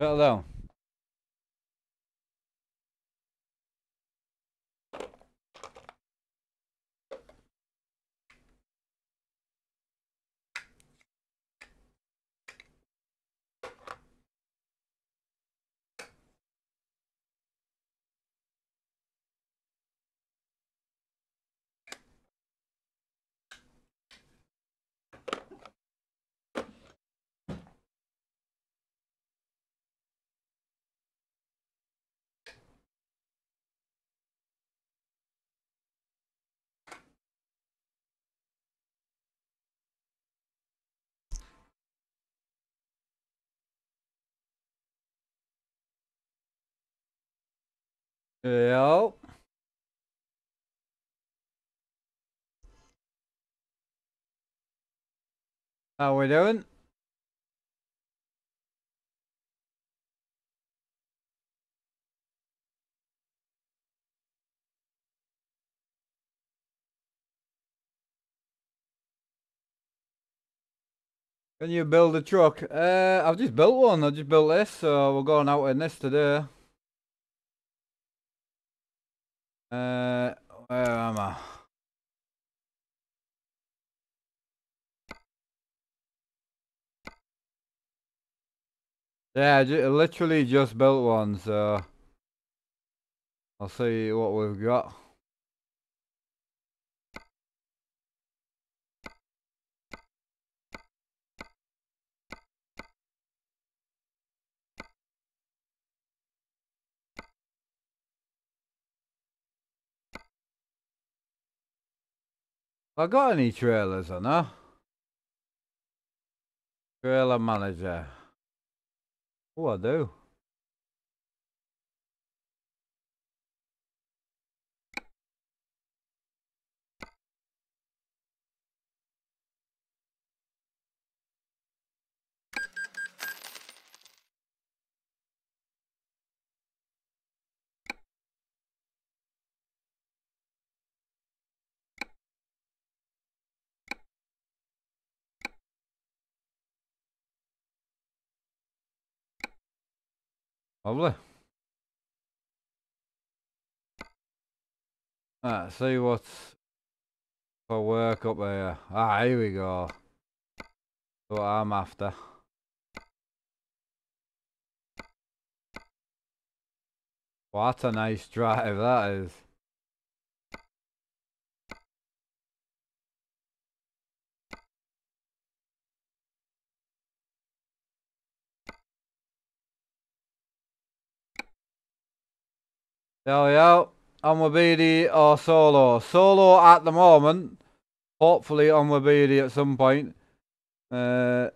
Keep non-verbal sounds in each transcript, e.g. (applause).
Settle Yo. How we doing? Can you build a truck? Uh, I've just built one. I just built this, so we're going out in this today. Uh, where am I? Yeah, I literally just built one, so I'll see what we've got. I got any trailers or no? Trailer manager. Oh, I do. Lovely. Let's see what's for work up here. Ah, here we go. What I'm after. What a nice drive that is. Yo, yo. On Wabidi or Solo? Solo at the moment. Hopefully on Wabidi at some point. Uh,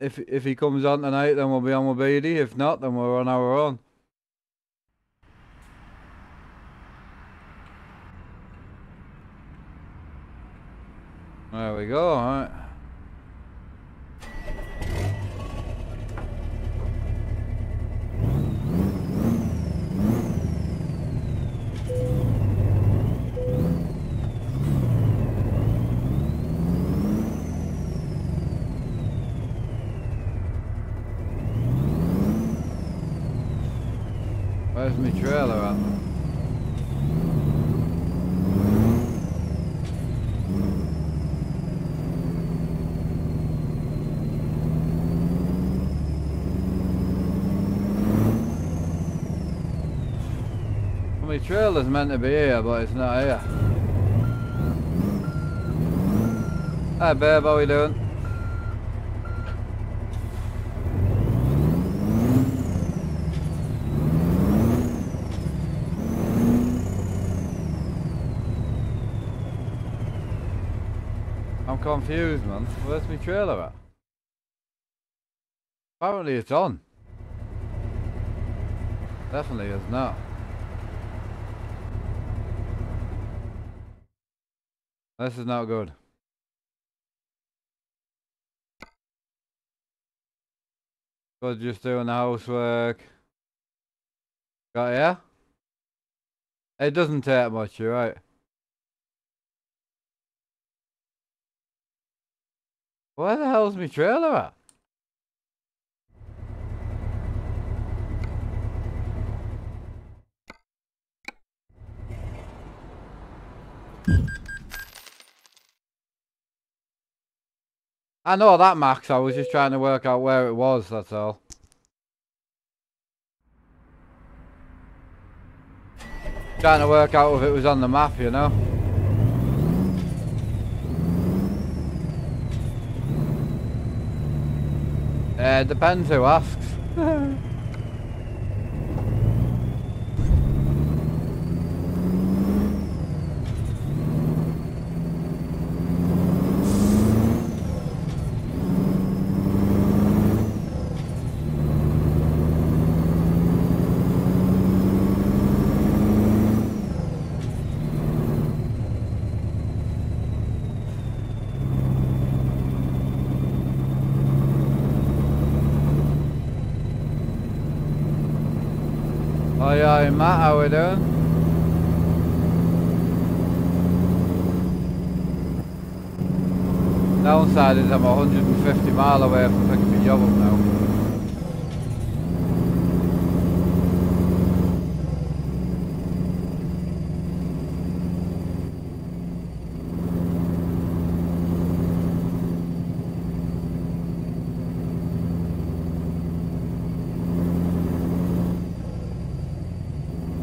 if if he comes on tonight, then we'll be on Wabidi. If not, then we're on our own. There we go, alright. Where's my trailer at? My trailer's meant to be here, but it's not here. Hi babe, how we doing? Confused, man. Where's my trailer at? Apparently it's on. Definitely is not. This is not good. But just doing the housework. Got ya? It doesn't take much, you're right. Where the hell's my trailer at? I know that, Max. I was just trying to work out where it was, that's all. Trying to work out if it was on the map, you know? Uh, depends who asks. (laughs) Oh yeah, Matt, how we doing? Downside is I'm 150 mile away from picking my job up now.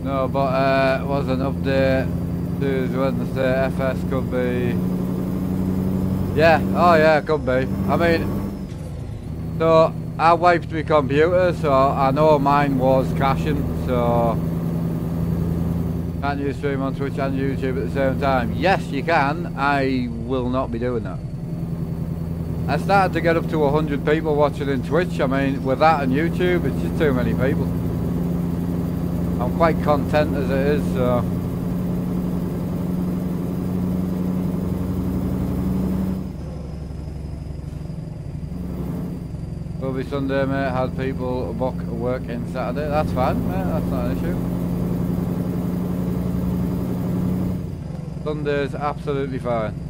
No, but uh, was an update to Wednesday. FS could be. Yeah, oh yeah, could be. I mean, so I wiped my computer, so I know mine was caching, so. Can't you stream on Twitch and YouTube at the same time? Yes, you can. I will not be doing that. I started to get up to 100 people watching in Twitch. I mean, with that and YouTube, it's just too many people. I'm quite content as it is, so. Will Sunday, mate. Had people book work in Saturday. That's fine, mate. That's not an issue. Sunday's absolutely fine.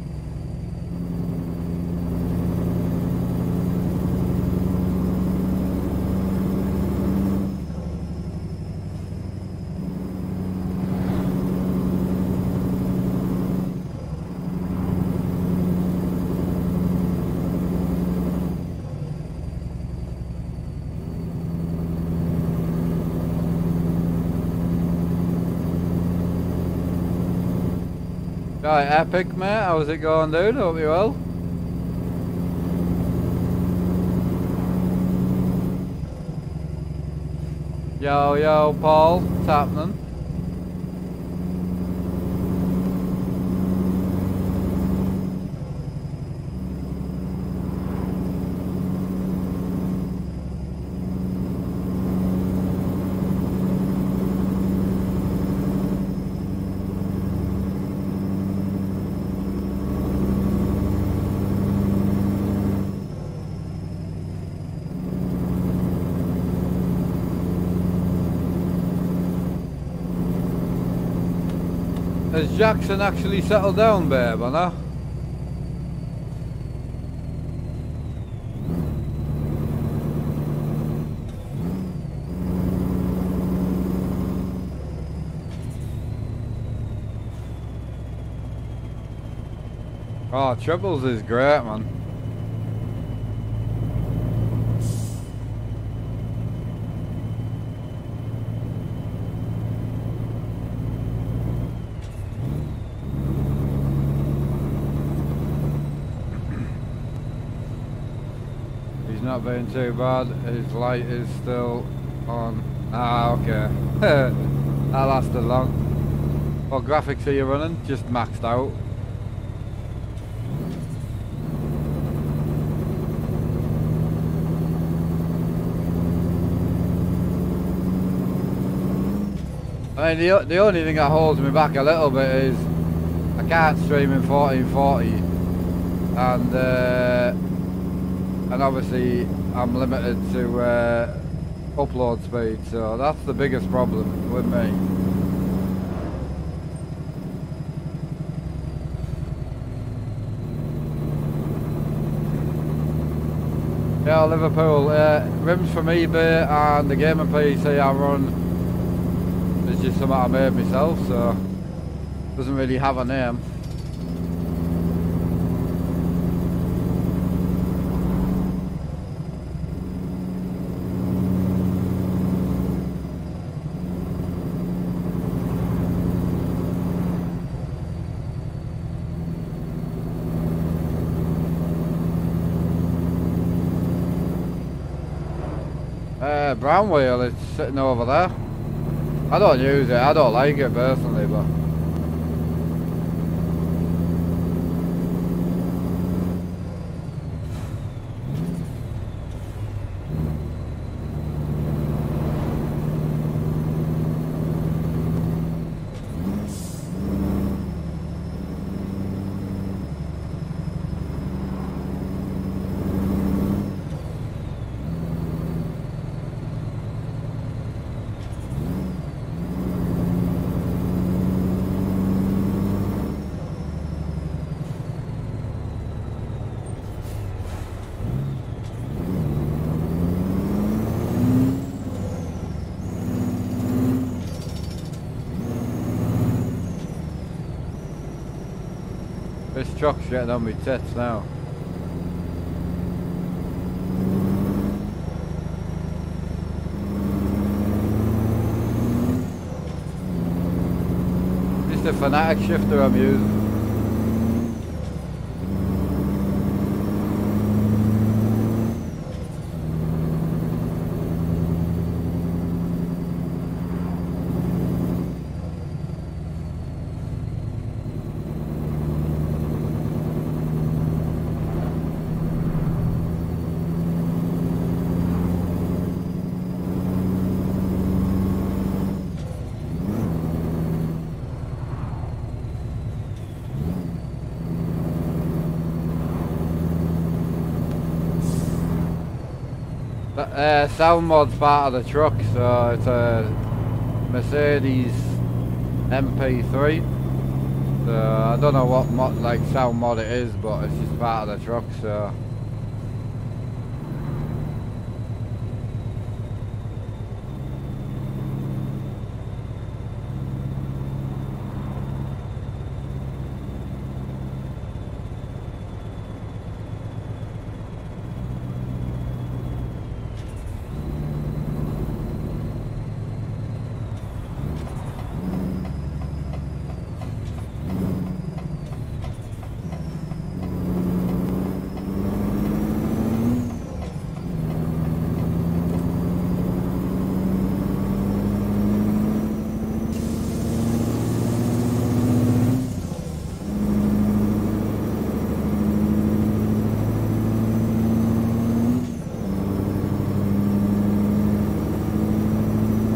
Right, Epic, mate. How's it going, dude? Hope you well. Yo, yo, Paul. What's happening? Has Jackson actually settled down, babe, or no? Oh, ah, triples is great, man. Not too bad. His light is still on. Ah, okay. (laughs) that lasted long. What graphics are you running? Just maxed out. I mean, the, the only thing that holds me back a little bit is I can't stream in 1440 and uh, and obviously I'm limited to uh, upload speed so that's the biggest problem with me. Yeah, Liverpool, uh, rims from eBay and the gaming PC I run is just something I made myself so doesn't really have a name. Brown wheel is sitting over there. I don't use it, I don't like it personally, but... This truck's getting on my tits now. This is the Fanatec shifter I'm using. Sound mod's part of the truck, so it's a Mercedes MP3. So I don't know what mod, like sound mod it is, but it's just part of the truck. So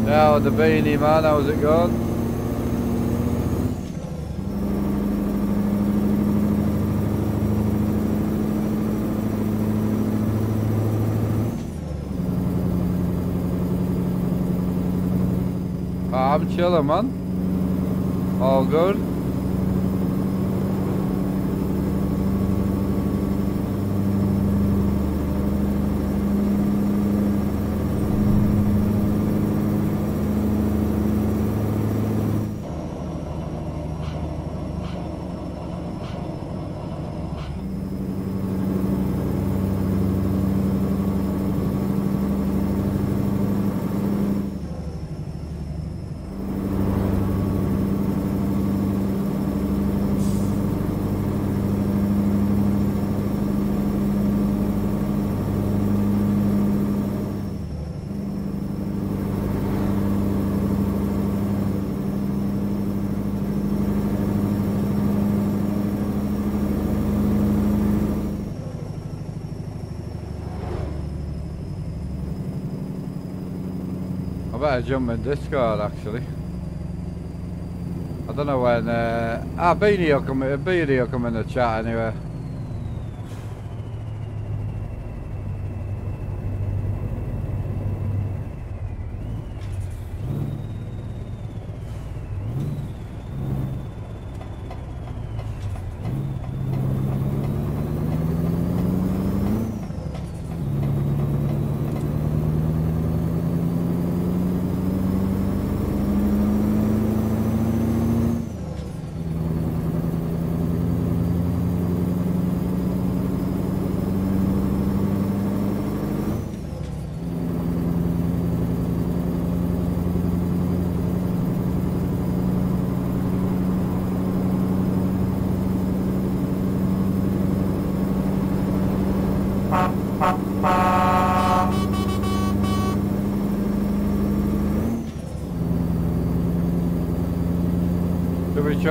now the beanie man, how's it going? Ah, I'm chilling man. All good. I better jump in Discord actually. I don't know when. Uh, ah, Beanie will come. Beanie will come in the chat anyway.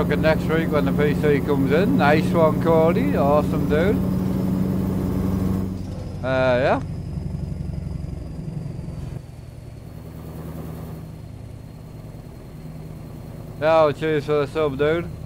Be chucking next week when the PC comes in. Nice one, Cody. Awesome, dude. Uh, yeah. Yo, cheers for the sub, dude.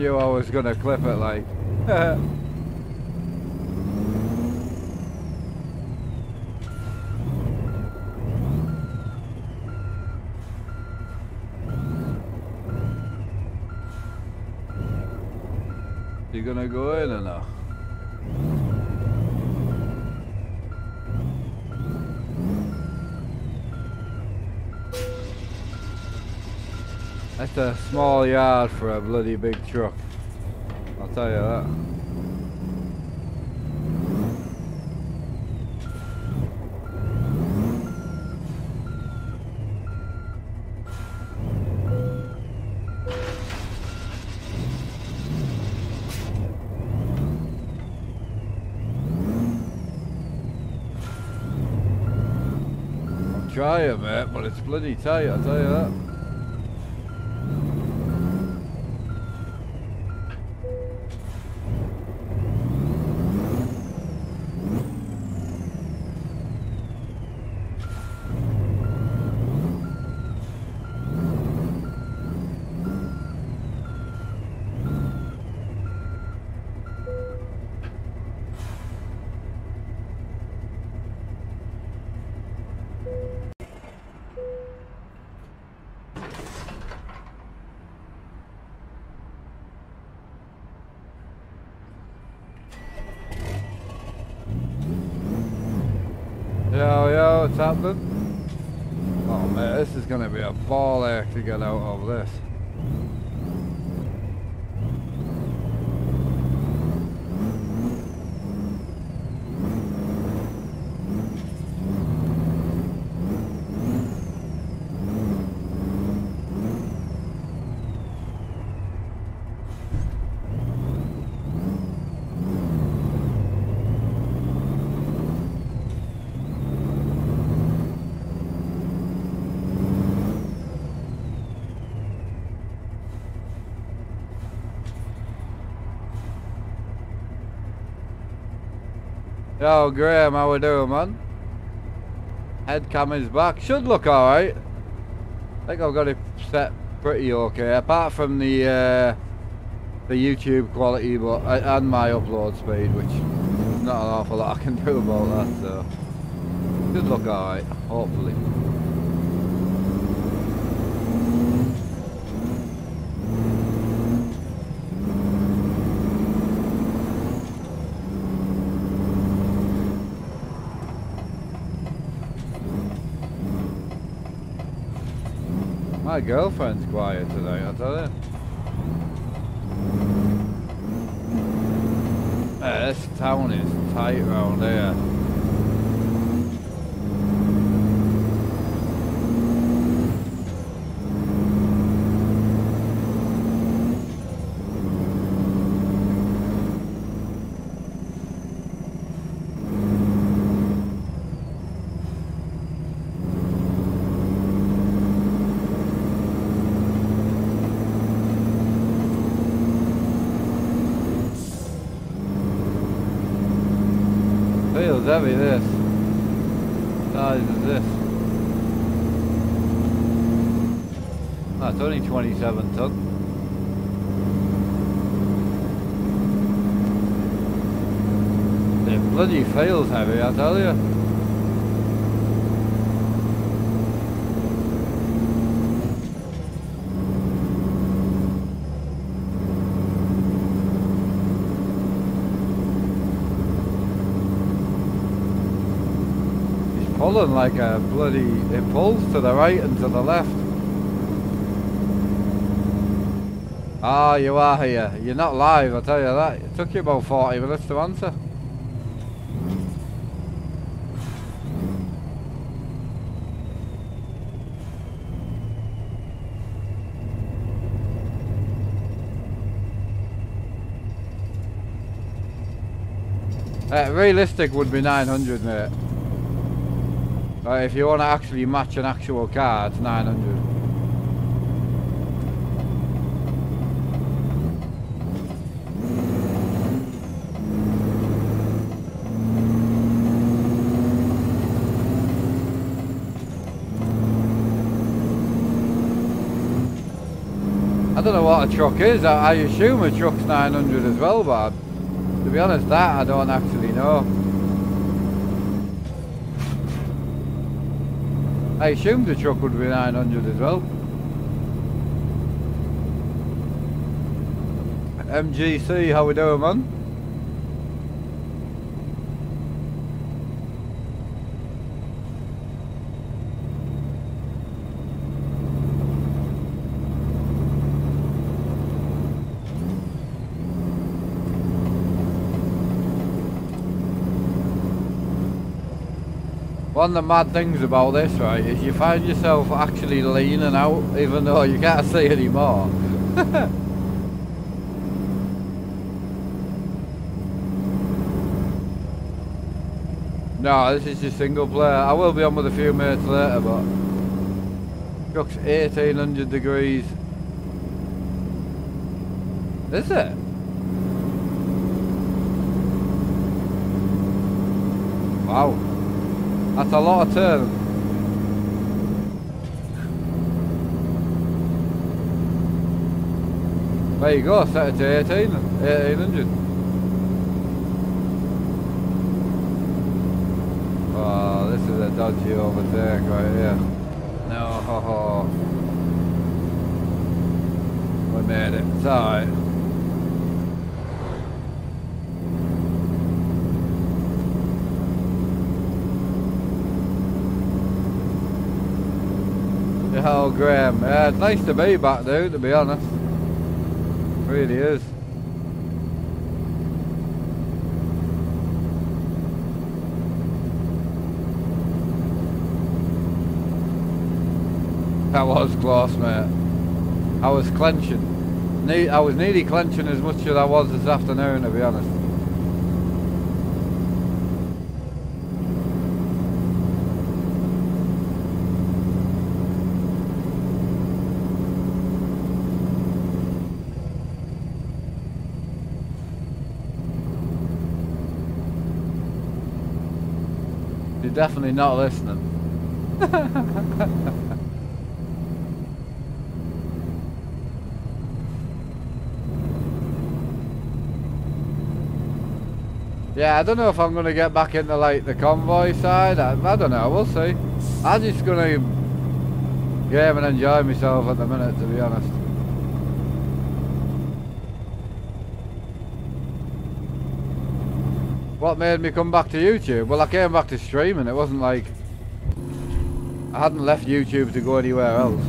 Knew I was gonna clip it like. (laughs) you gonna go in or no? That's a small yard for a bloody big truck. I'll tell you that. I'm trying, mate, but it's bloody tight, I'll tell you that. Yo, yo, what's happening? Oh man, this is gonna be a ball ache to get out of this. Yo, Graham, how we doing, man? Head cam is back. Should look alright. I think I've got it set pretty okay, apart from the uh, the YouTube quality but uh, and my upload speed, which there's not an awful lot I can do about that, so should look alright, hopefully. My girlfriend's quiet today, I tell you. Uh, this town is tight round here. Feels heavy this. Size is this. Ah, it's only 27 ton. It bloody feels heavy, I tell you. He's pulling like a bloody, it pulls to the right and to the left. Ah, you are here. You're not live, I tell you that. It took you about 40 minutes to answer. Uh, realistic would be 900 mate. Uh, if you want to actually match an actual car, it's 900. I don't know what a truck is. I, I assume a truck's 900 as well, but to be honest, that I don't actually know. I assumed the truck would be 900 as well. MGC, how we doing, man? One of the mad things about this, right, is you find yourself actually leaning out even though you can't see anymore. (laughs) no, this is just single player. I will be on with a few minutes later, but Looks 1800 degrees. Is it? Wow. That's a lot of turn. There you go, set it to 18, 1800. Oh, this is a dodgy overtake right here. No, (laughs) we made it. It's alright. Oh, Graham. It's nice to be back, though, to be honest. It really is. That was close, mate. I was clenching. I was nearly clenching as much as I was this afternoon, to be honest. Definitely not listening. Yeah, I don't know if I'm going to get back into like the convoy side. I, I don't know, we'll see. I'm just going to game and enjoy myself at the minute, to be honest. What made me come back to YouTube? Well, I came back to streaming. It wasn't like I hadn't left YouTube to go anywhere else.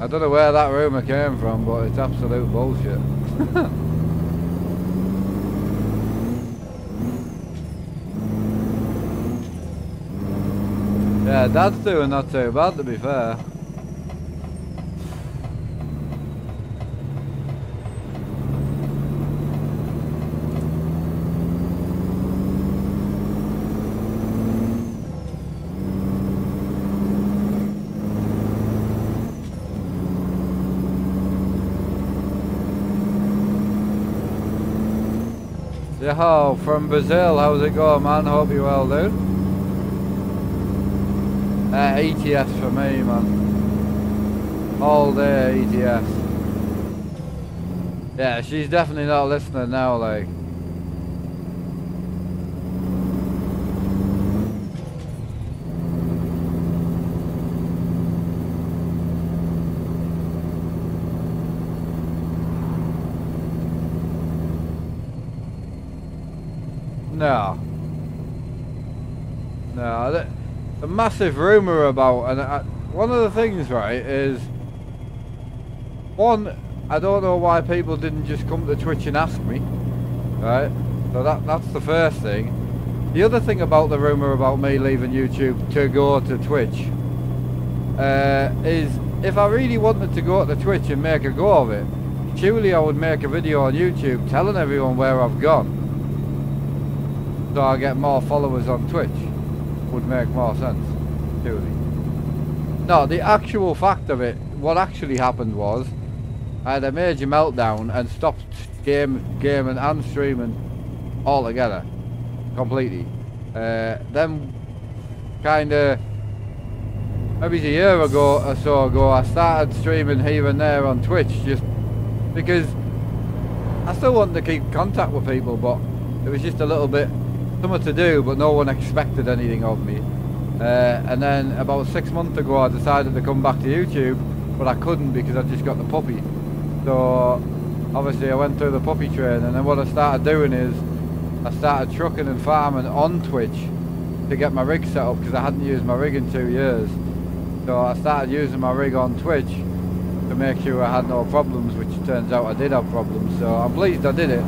I don't know where that rumour came from, but it's absolute bullshit. (laughs) yeah, Dad's doing not too bad to be fair. Yo, from Brazil, how's it going man? Hope you're well dude. Uh, ETS for me man. All day ETS. Yeah, she's definitely not listening now like. No. No, the, the massive rumour about, and I, one of the things, right, is, one, I don't know why people didn't just come to Twitch and ask me, right? So that that's the first thing. The other thing about the rumour about me leaving YouTube to go to Twitch uh, is if I really wanted to go to Twitch and make a go of it, surely I would make a video on YouTube telling everyone where I've gone so I get more followers on Twitch would make more sense, surely. No, the actual fact of it, what actually happened was, I had a major meltdown and stopped game, gaming and streaming altogether, completely. Uh, then, kind of, maybe a year ago or so ago, I started streaming here and there on Twitch, just because I still wanted to keep contact with people, but it was just a little bit something to do, but no one expected anything of me. Uh, and then about six months ago, I decided to come back to YouTube, but I couldn't because I just got the puppy. So obviously I went through the puppy train, and then what I started doing is I started trucking and farming on Twitch to get my rig set up because I hadn't used my rig in two years. So I started using my rig on Twitch to make sure I had no problems, which turns out I did have problems. So I'm pleased I did it.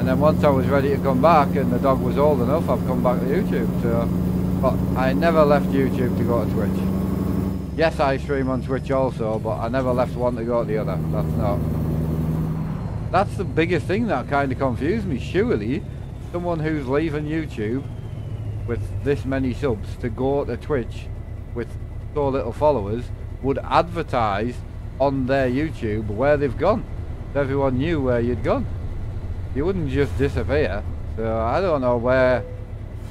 And then once I was ready to come back and the dog was old enough, I've come back to YouTube. So, but I never left YouTube to go to Twitch. Yes, I stream on Twitch also, but I never left one to go to the other. That's not. That's the biggest thing that kind of confused me. Surely, someone who's leaving YouTube with this many subs to go to Twitch with so little followers would advertise on their YouTube where they've gone. Everyone knew where you'd gone you wouldn't just disappear. So I don't know where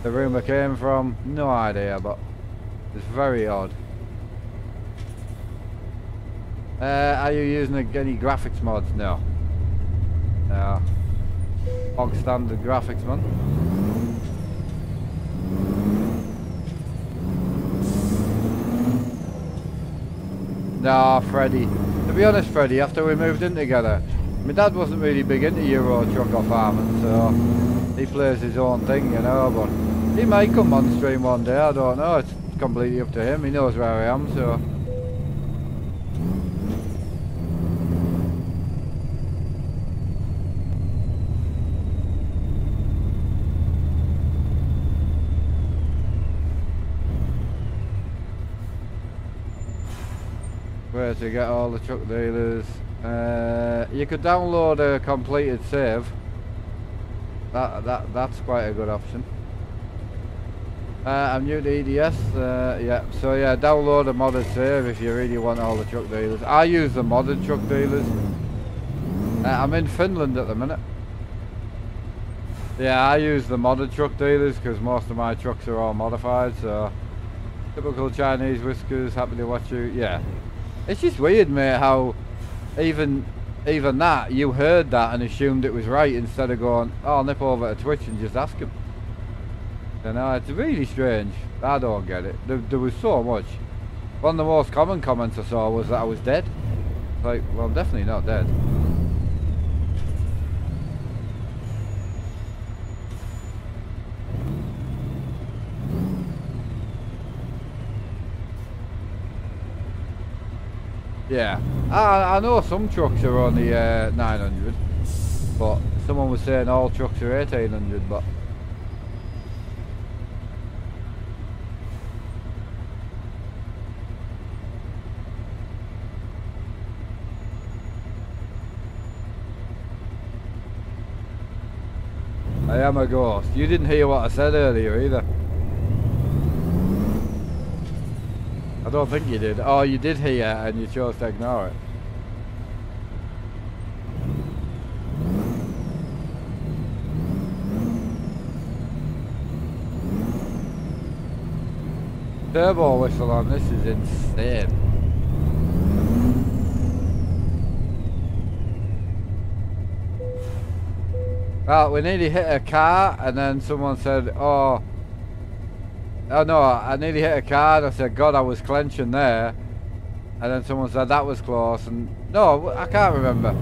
the rumour came from. No idea, but it's very odd. Uh, are you using any graphics mods? No. No. Bog standard graphics, man. Nah, Freddy. To be honest, Freddy, after we moved in together, my dad wasn't really big into Euro truck or farming, so he plays his own thing, you know, but he might come on stream one day, I don't know, it's completely up to him, he knows where I am, so... Where to get all the truck dealers? Uh, you could download a completed save. That that that's quite a good option. Uh, I'm new to ETS. Uh, yeah, so yeah, download a modded save if you really want all the truck dealers. I use the modded truck dealers. Uh, I'm in Finland at the minute. Yeah, I use the modded truck dealers because most of my trucks are all modified, so typical Chinese whiskers, happy to watch you. Yeah, it's just weird, mate, how even even that you heard that and assumed it was right instead of going, oh, I'll nip over to Twitch and just ask him. You know, it's really strange. I don't get it. There, there was so much. One of the most common comments I saw was that I was dead. Like, well, I'm definitely not dead. Yeah, I, I know some trucks are only uh, 900, but someone was saying all trucks are 1800, but I am a ghost. You didn't hear what I said earlier either. I don't think you did. Oh, you did hear and you chose to ignore it. Turbo whistle on this is insane. Well, we nearly hit a car and then someone said, oh, oh no, I nearly hit a car and I said, God, I was clenching there. And then someone said that was close and no, I can't remember.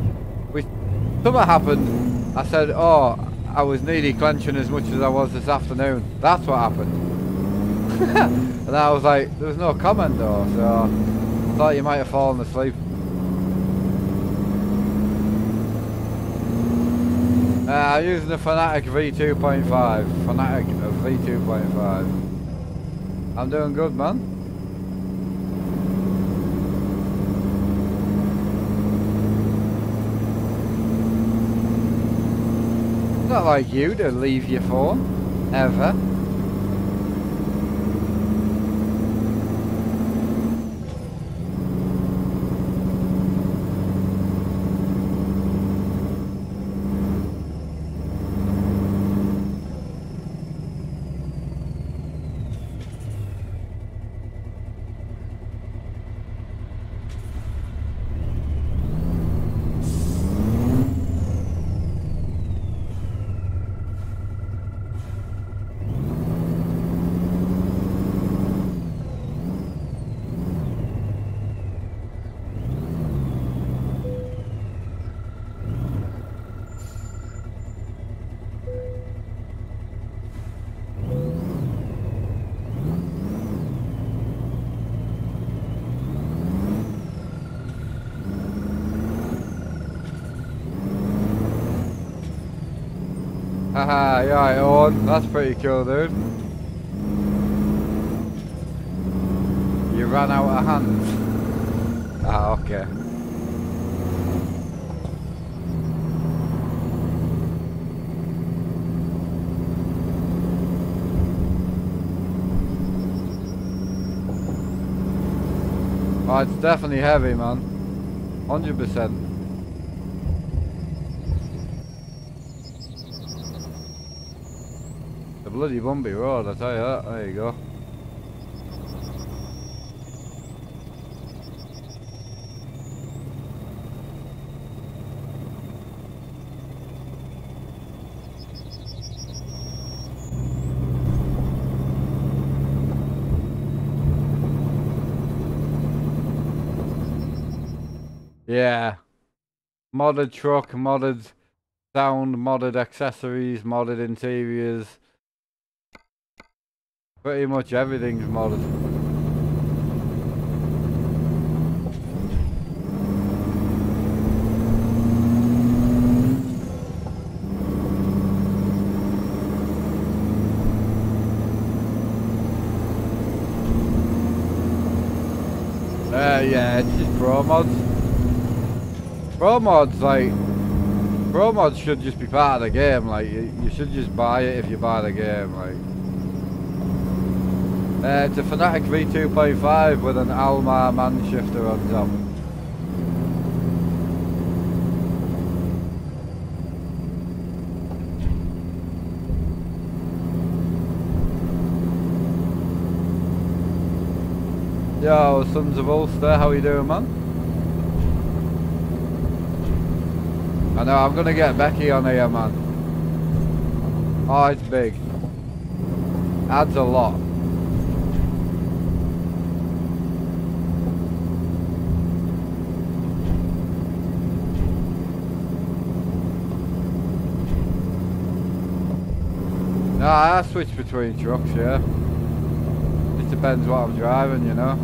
We, something happened. I said, oh, I was nearly clenching as much as I was this afternoon. That's what happened. (laughs) and I was like, there was no comment though, so I thought you might have fallen asleep. Uh, I'm using the Fanatec V2.5. Fanatec V2.5. I'm doing good, man. Not like you to leave your phone, ever. Haha, yeah, Owen. That's pretty cool, dude. You ran out of hands. Ah, okay. Oh, it's definitely heavy, man. 100%. Bloody bumpy road, I tell you that. There you go. Yeah. Modded truck, modded sound, modded accessories, modded interiors. Pretty much everything's modded. Uh, yeah, it's just pro mods. Pro mods, like, pro mods should just be part of the game, like, you, you should just buy it if you buy the game, like. Uh, it's a Fanatec V2.5 with an Almar man shifter on top. Yo, Sons of Ulster, how you doing, man? I know, I'm gonna get Becky on here, man. Oh, it's big. Adds a lot. No, I switch between trucks, yeah. It depends what I'm driving, you know.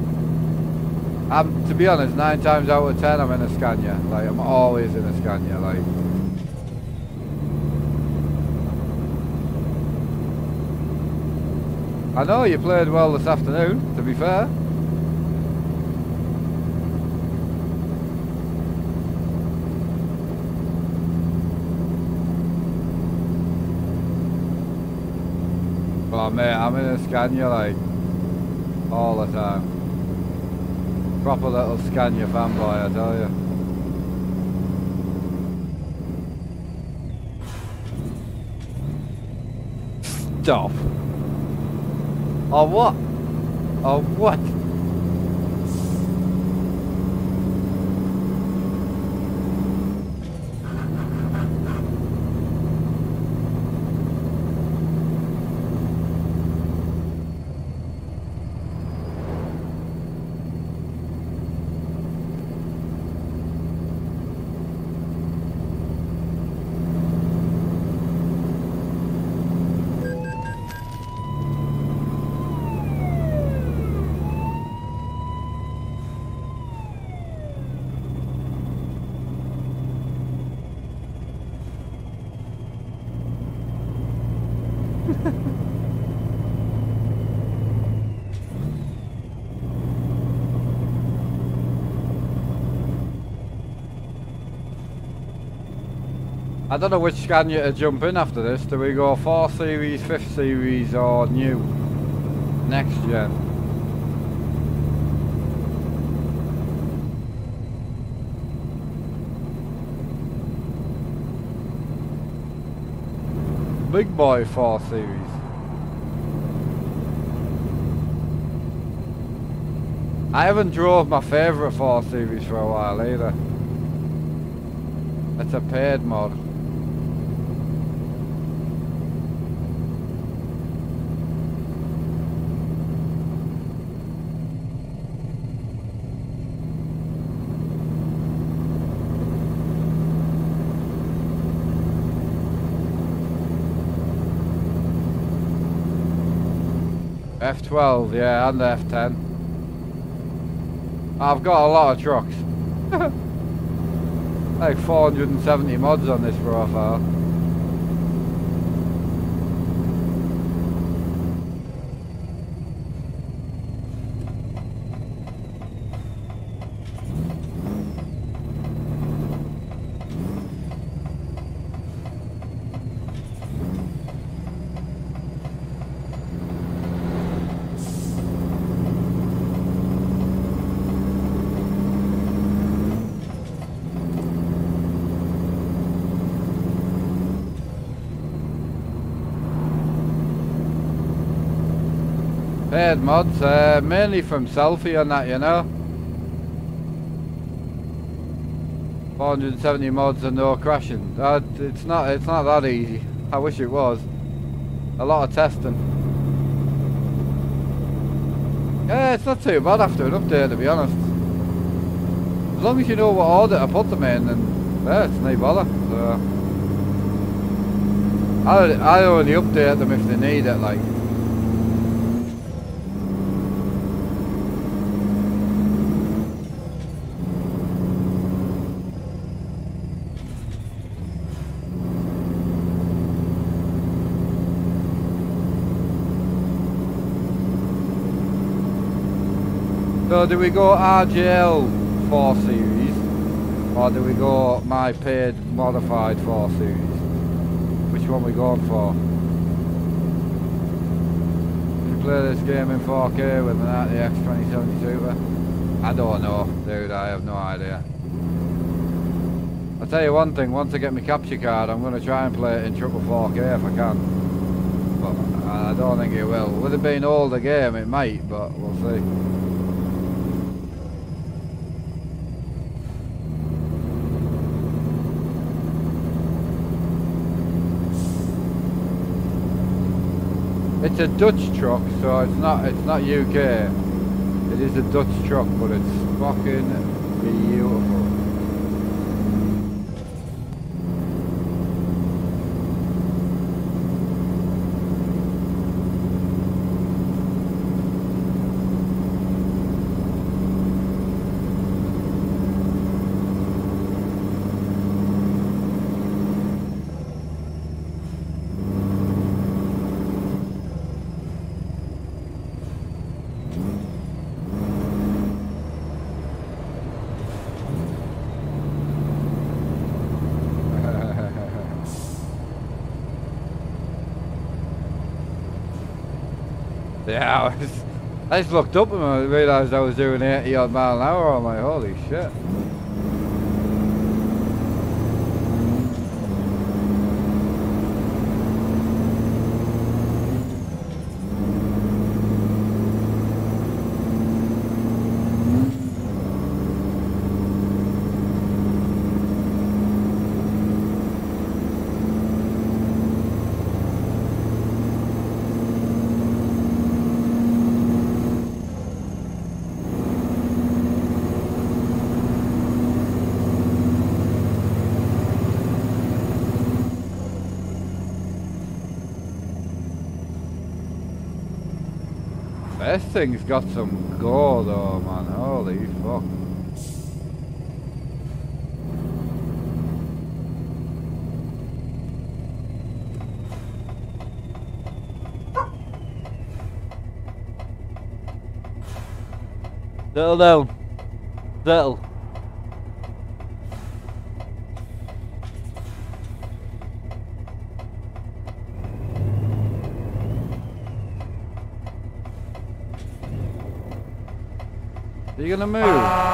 I'm, to be honest, nine times out of ten I'm in a Scania. Like, I'm always in a Scania, like. I know you played well this afternoon, to be fair. Mate, I'm in a Scania, like, all the time. Proper little Scania fanboy, I tell you. Stop. Or what? Or what? I don't know which Scania to jump in after this. Do we go 4 Series, 5th Series or new? Next gen? Big boy 4 Series. I haven't drove my favourite 4 Series for a while either. It's a paid mod. F12, yeah, and the F10. I've got a lot of trucks. (laughs) like 470 mods on this profile. Paid mods, uh, mainly from Sellfy and that, you know. 470 mods and no crashing. It's not, it's not that easy. I wish it was. A lot of testing. Yeah, it's not too bad after an update, to be honest. As long as you know what order to put them in, then yeah, it's no bother. So, I, I only update them if they need it, like. So do we go RJL 4 Series or do we go my paid modified 4 Series? Which one we going for? Do we play this game in 4K with an RTX 2070 Super? I don't know, dude, I have no idea. I'll tell you one thing, once I get my capture card I'm going to try and play it in triple 4K if I can. But I don't think it will. With it being older game it might, but we'll see. It's a Dutch truck, so it's not it's not UK. It is a Dutch truck, but it's fucking beautiful. Yeah, I, I just looked up and I realised I was doing 80 odd mile an hour. I'm like, holy shit. This thing's got some gore though, man. Holy fuck. Settle down. Settle. Are you gonna move?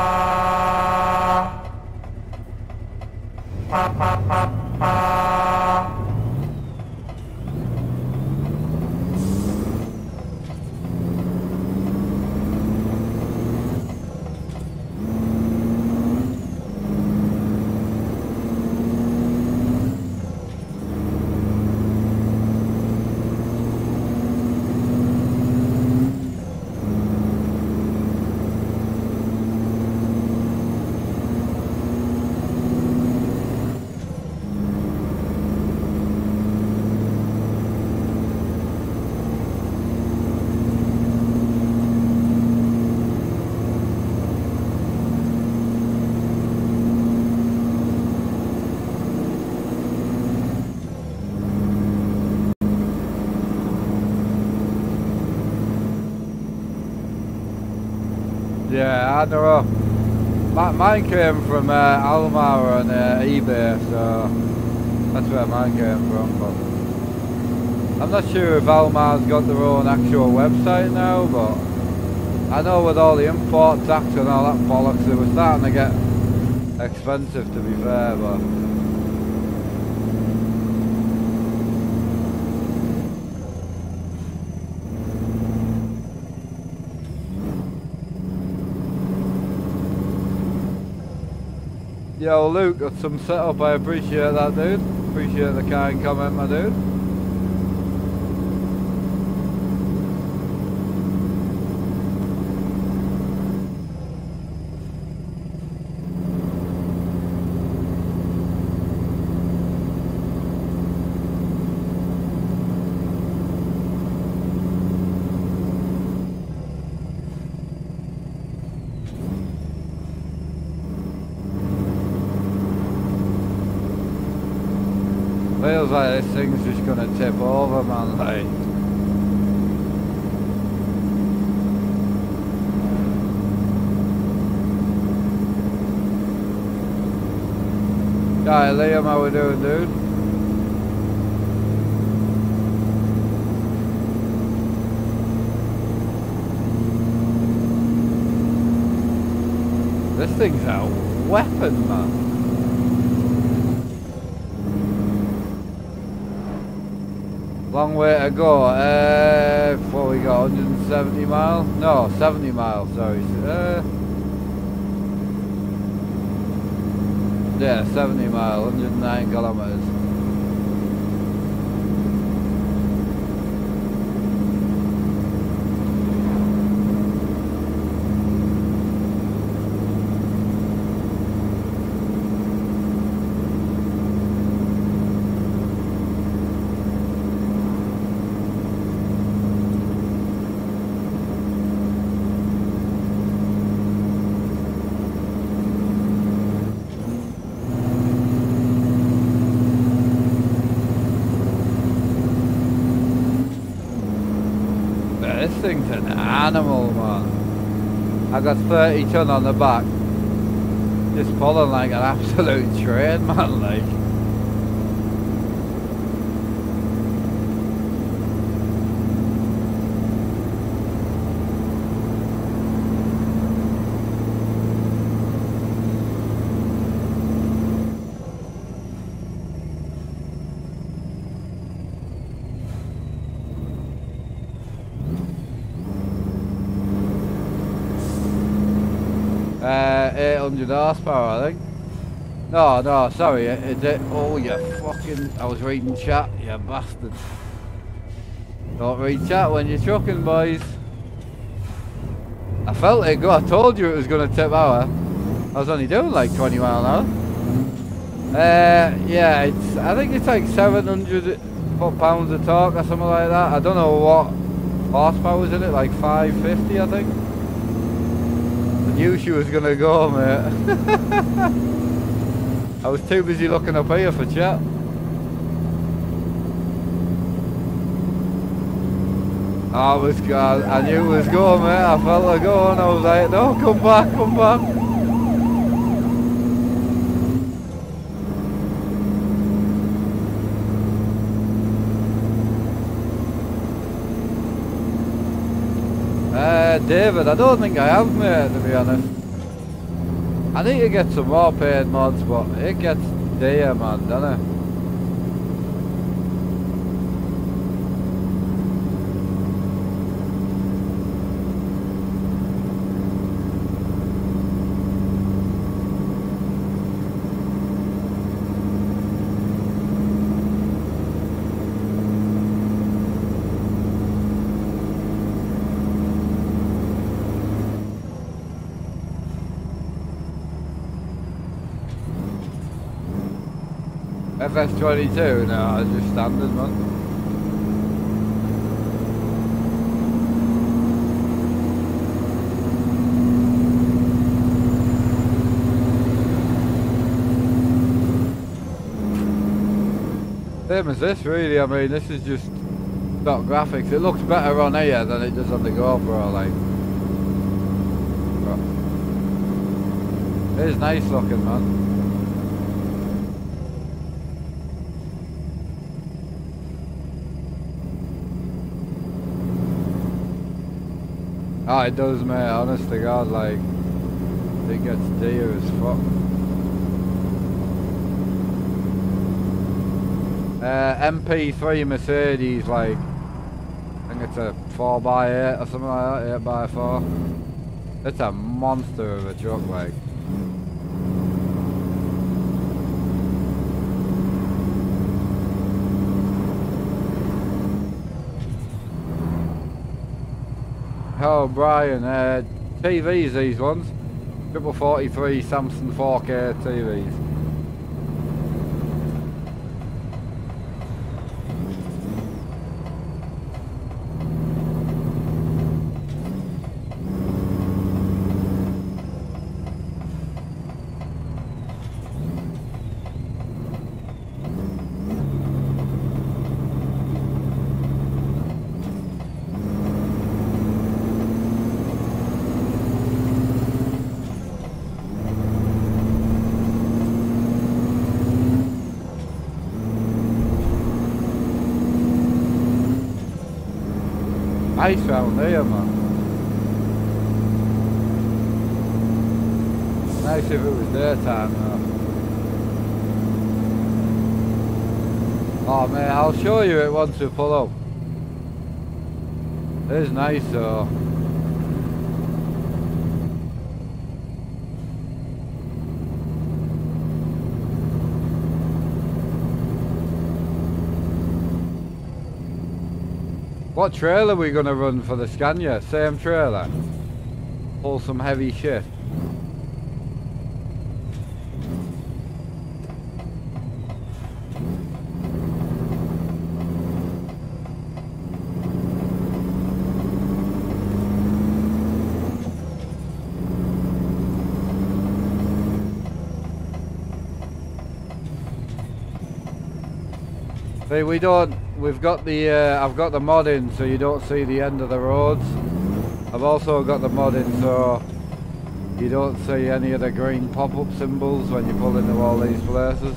I know. Mi- Mine came from uh, Almar on uh, eBay, so that's where mine came from. But I'm not sure if Almar's got their own actual website now, but I know with all the import tax and all that bollocks, it was starting to get expensive to be fair, but Yo, Luke, got some setup. I appreciate that, dude. Appreciate the kind comment, my dude. Feels like this thing's just gonna tip over, man. Like, Alright, Liam, how we doing, dude? This thing's a weapon, man. Long way to go. Uh, we got? 170 miles? No, 70 miles. Sorry. Uh, yeah, 70 miles, 109 kilometers. thing's an animal, man. I got 30 ton on the back. Just pulling like an absolute train, man, like. Uh, 800 horsepower, I think. No, no, sorry. It, it, oh, you fucking... I was reading chat, you bastard. Don't read chat when you're trucking, boys. I felt it go. I told you it was going to tip hour. I was only doing like 20 mile an hour. Uh, yeah, it's. I think it's like 700 foot-pounds of torque or something like that. I don't know what horsepower is in it, like 550, I think. I knew she was gonna go, mate. (laughs) I was too busy looking up here for chat. I was, I, I knew it was going, mate. I felt it going. I was like, no, come back, come back. I don't think I have, mate, to be honest. I need to get some more paid mods, but it gets dear, man, doesn't it? FS22? No, it's just standard, man. Same as this really, I mean this is just stock graphics. It looks better on here than it does on the GoPro like. It is nice looking man. Oh, it does, mate. Honest to God, like, it gets dear as fuck. Uh, MP3 Mercedes, like, I think it's a 4x8 or something like that, 8x4. It's a monster of a truck, like. Oh, Brian, uh, TVs these ones. Triple 43 Samsung 4K TVs. Nice round there, man. Nice if it was their time though. Oh man, I'll show you it once we pull up. It is nice though. What trailer are we going to run for the Scania? Same trailer? Pull some heavy shit. See, we don't We've got the. Uh, I've got the mod in, so you don't see the end of the roads. I've also got the mod in, so you don't see any of the green pop-up symbols when you pull into all these places.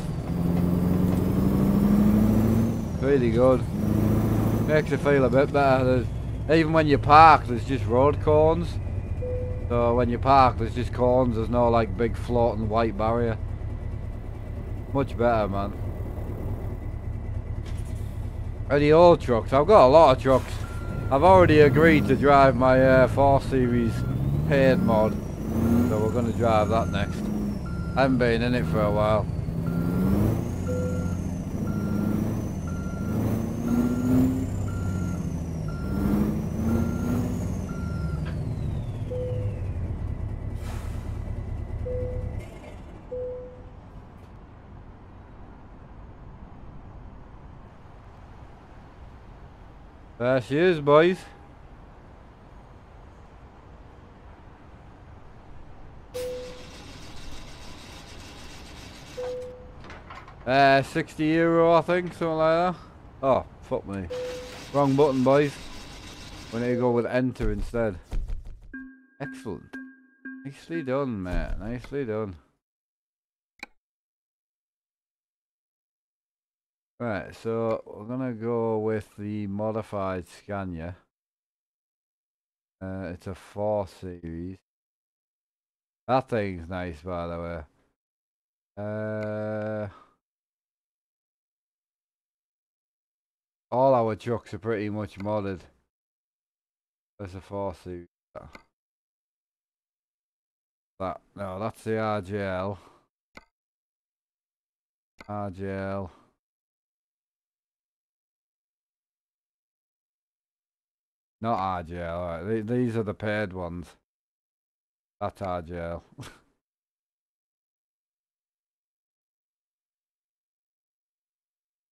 Really good. Makes you feel a bit better. There's, even when you park, there's just road cones. So when you park, there's just cones. There's no like big floating white barrier. Much better, man. The old trucks. I've got a lot of trucks. I've already agreed to drive my uh, 4 Series paid mod. So we're going to drive that next. I haven't been in it for a while. There she is, boys. Uh, 60 euro, I think, something like that. Oh, fuck me. Wrong button, boys. We need to go with enter instead. Excellent. Nicely done, mate. Nicely done. Right, so we're gonna go with the modified Scania. Uh, it's a 4 series. That thing's nice, by the way. Uh, all our trucks are pretty much modded. There's a 4 series. That, no, that's the RJL. RJL. Not RJL. Right. These are the paired ones. That's (laughs) RJL.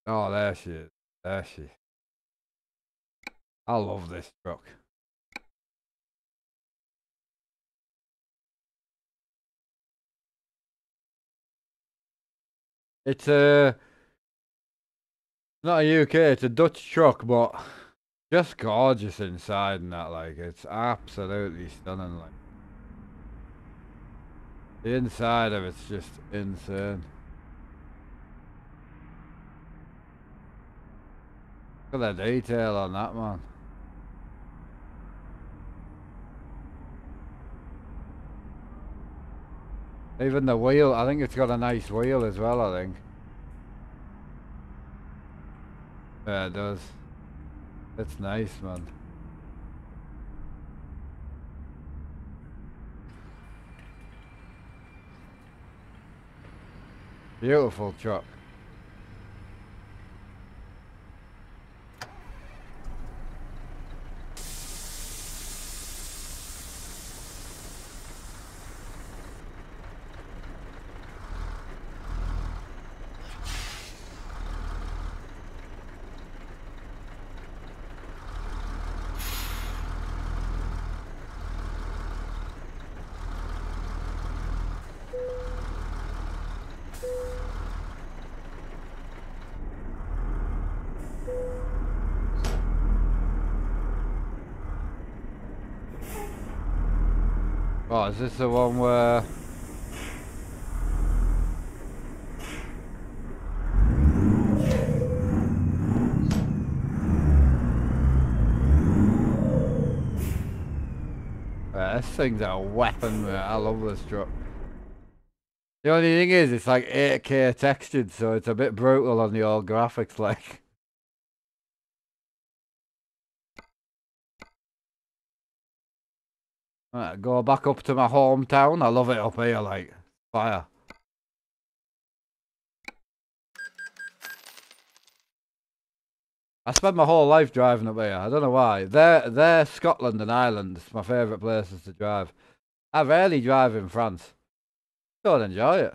oh, there she is. There she. I love this truck. It's a not a UK, it's a Dutch truck, but just gorgeous inside and that, like, it's absolutely stunning, like. The inside of it's just insane. Look at the detail on that, man. Even the wheel, I think it's got a nice wheel as well, I think. Yeah, it does. That's nice, man. Beautiful truck. This the one where... Uh, this thing's a weapon. I love this truck. The only thing is, it's like 8K textured, so it's a bit brutal on the old graphics, like. Right, go back up to my hometown. I love it up here, like fire. I spent my whole life driving up here. I don't know why. They're, they're Scotland and Ireland. It's my favourite places to drive. I rarely drive in France. Don't enjoy it.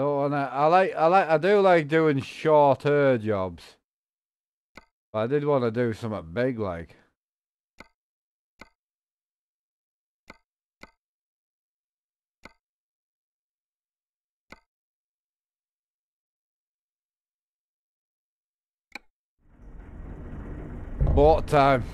So I, like I like I do like doing shorter jobs. But I did want to do something big like. Boat time.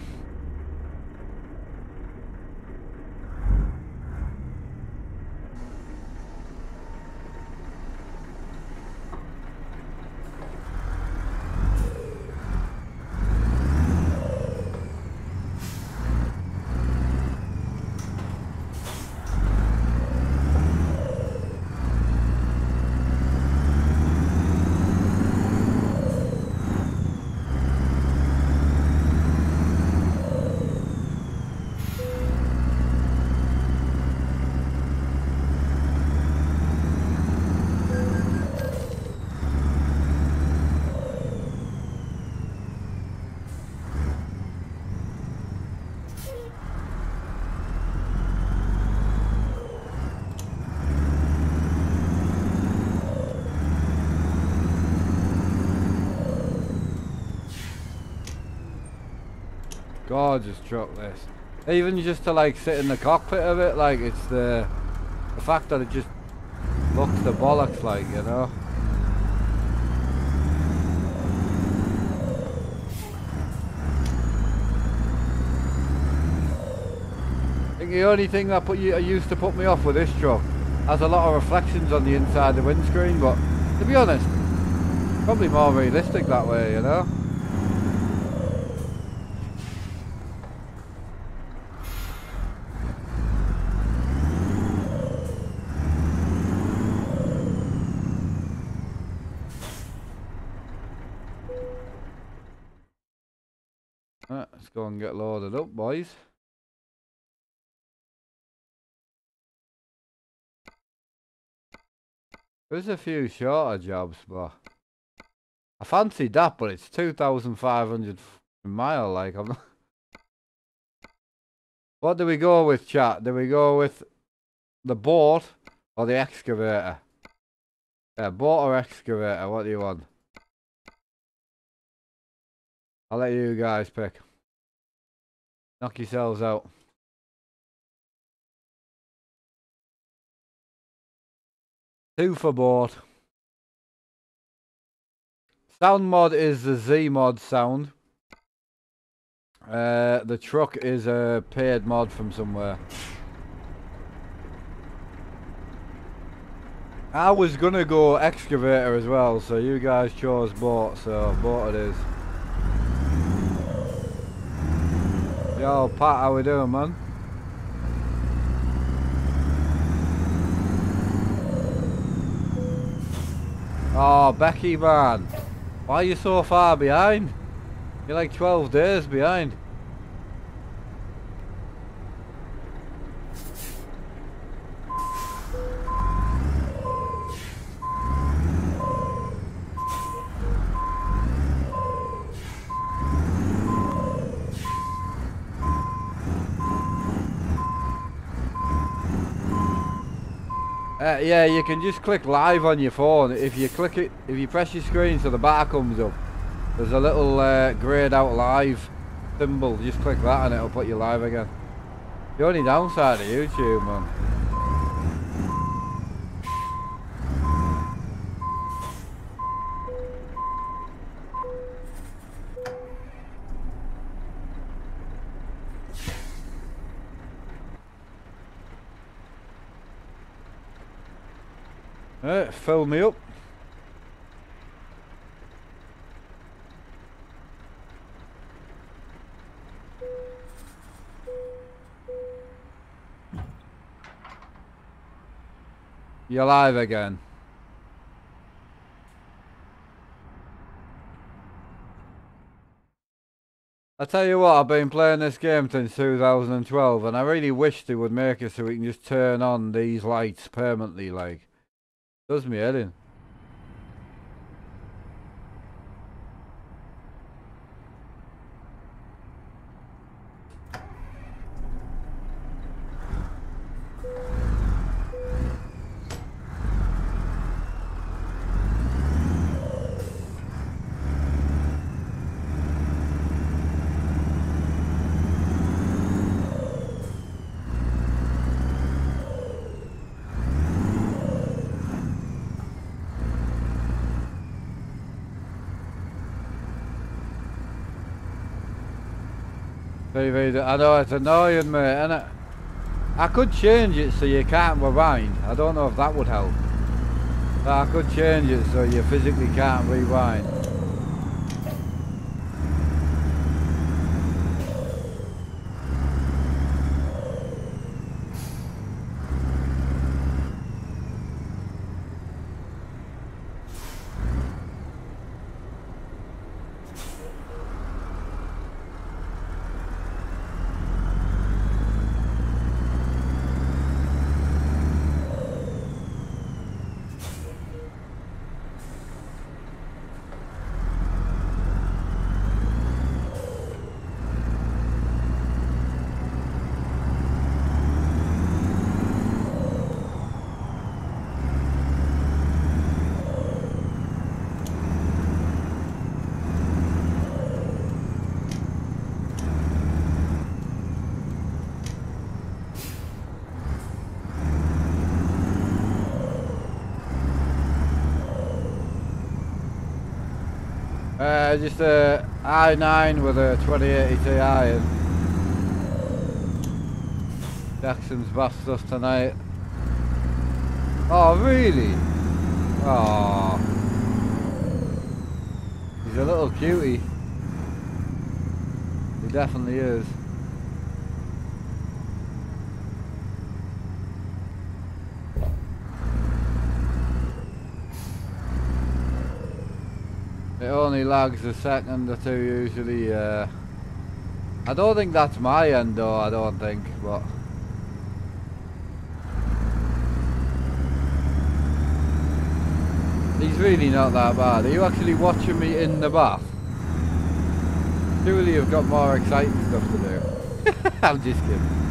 Gorgeous truck this. Even just to like sit in the cockpit of it, like it's the the fact that it just looks the bollocks like, you know. I think the only thing that put you used to put me off with this truck has a lot of reflections on the inside of the windscreen, but to be honest, probably more realistic that way, you know. let's go and get loaded up, boys. There's a few shorter jobs, but I fancied that, but it's 2,500 mile, like I'm. (laughs) What do we go with, chat? Do we go with the boat or the excavator? Yeah, boat or excavator, what do you want? I'll let you guys pick. Knock yourselves out. Two for board. Sound mod is the Z mod sound. Uh, the truck is a paid mod from somewhere. I was gonna go excavator as well, so you guys chose boat, so boat it is. Yo, Pat, how we doing, man? Oh, Becky, man. Why are you so far behind? You're like 12 days behind. Uh, yeah, you can just click live on your phone. If you click it, if you press your screen so the bar comes up, there's a little uh, grayed out live symbol. Just click that and it'll put you live again. The only downside of YouTube, man. Right, fill me up. You're live again. I tell you what, I've been playing this game since 2012 and I really wish they would make it so we can just turn on these lights permanently like. Does me I know it's annoying mate, innit? I could change it so you can't rewind. I don't know if that would help. But I could change it so you physically can't rewind. Uh, just a i9 with a 2080 Ti and Jackson's bassed us tonight. Oh really? Oh. He's a little cutie. He definitely is. It only lags a second or two usually. Uh, I don't think that's my end though, I don't think, but... He's really not that bad. Are you actually watching me in the bath? Surely you've got more exciting stuff to do. (laughs) I'm just kidding.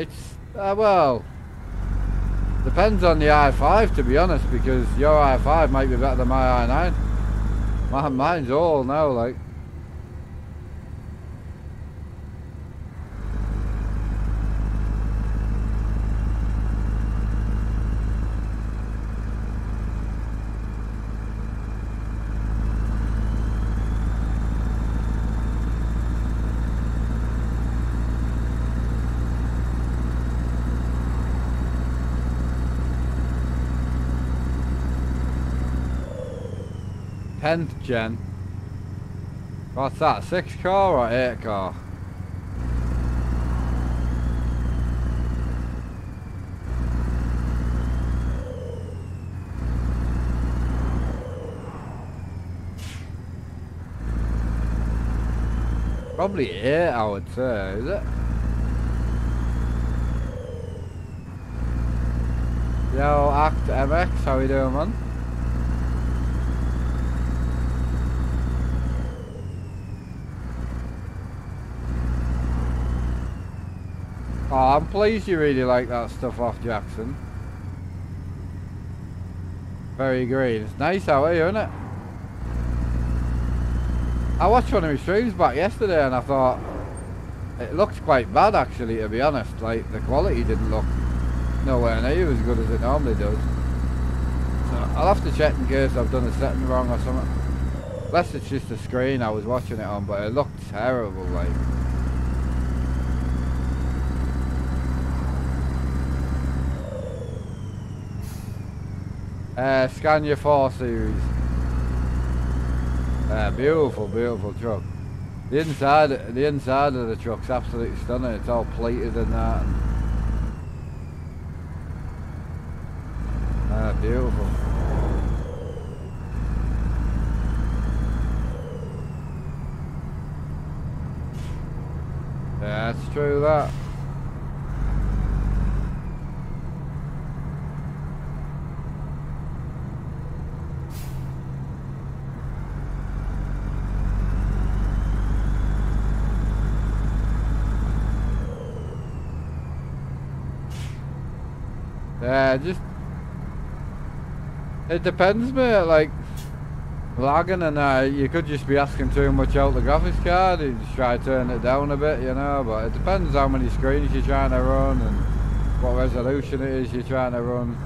It's, uh, well, depends on the i5 to be honest, because your i5 might be better than my i9. My, mine's all now, like. Tenth gen. What's that? Six car or eight car? Probably eight, I would say, is it? Yo, Act MX, how you doing, man? Oh, I'm pleased you really like that stuff off Jackson. Very green. It's nice out here, isn't it? I watched one of his streams back yesterday and I thought it looked quite bad actually to be honest. Like the quality didn't look nowhere near as good as it normally does. So I'll have to check in case I've done a setting wrong or something. Unless it's just the screen I was watching it on, but it looked terrible like. Uh, Scania 4 Series. Uh, beautiful, beautiful truck. The inside, the inside of the truck's absolutely stunning. It's all plated and that. Uh, beautiful. That's true that. Yeah, just it depends, mate. Like lagging and uh, you could just be asking too much out the graphics card. You just try to turn it down a bit, you know. But it depends how many screens you're trying to run and what resolution it is you're trying to run.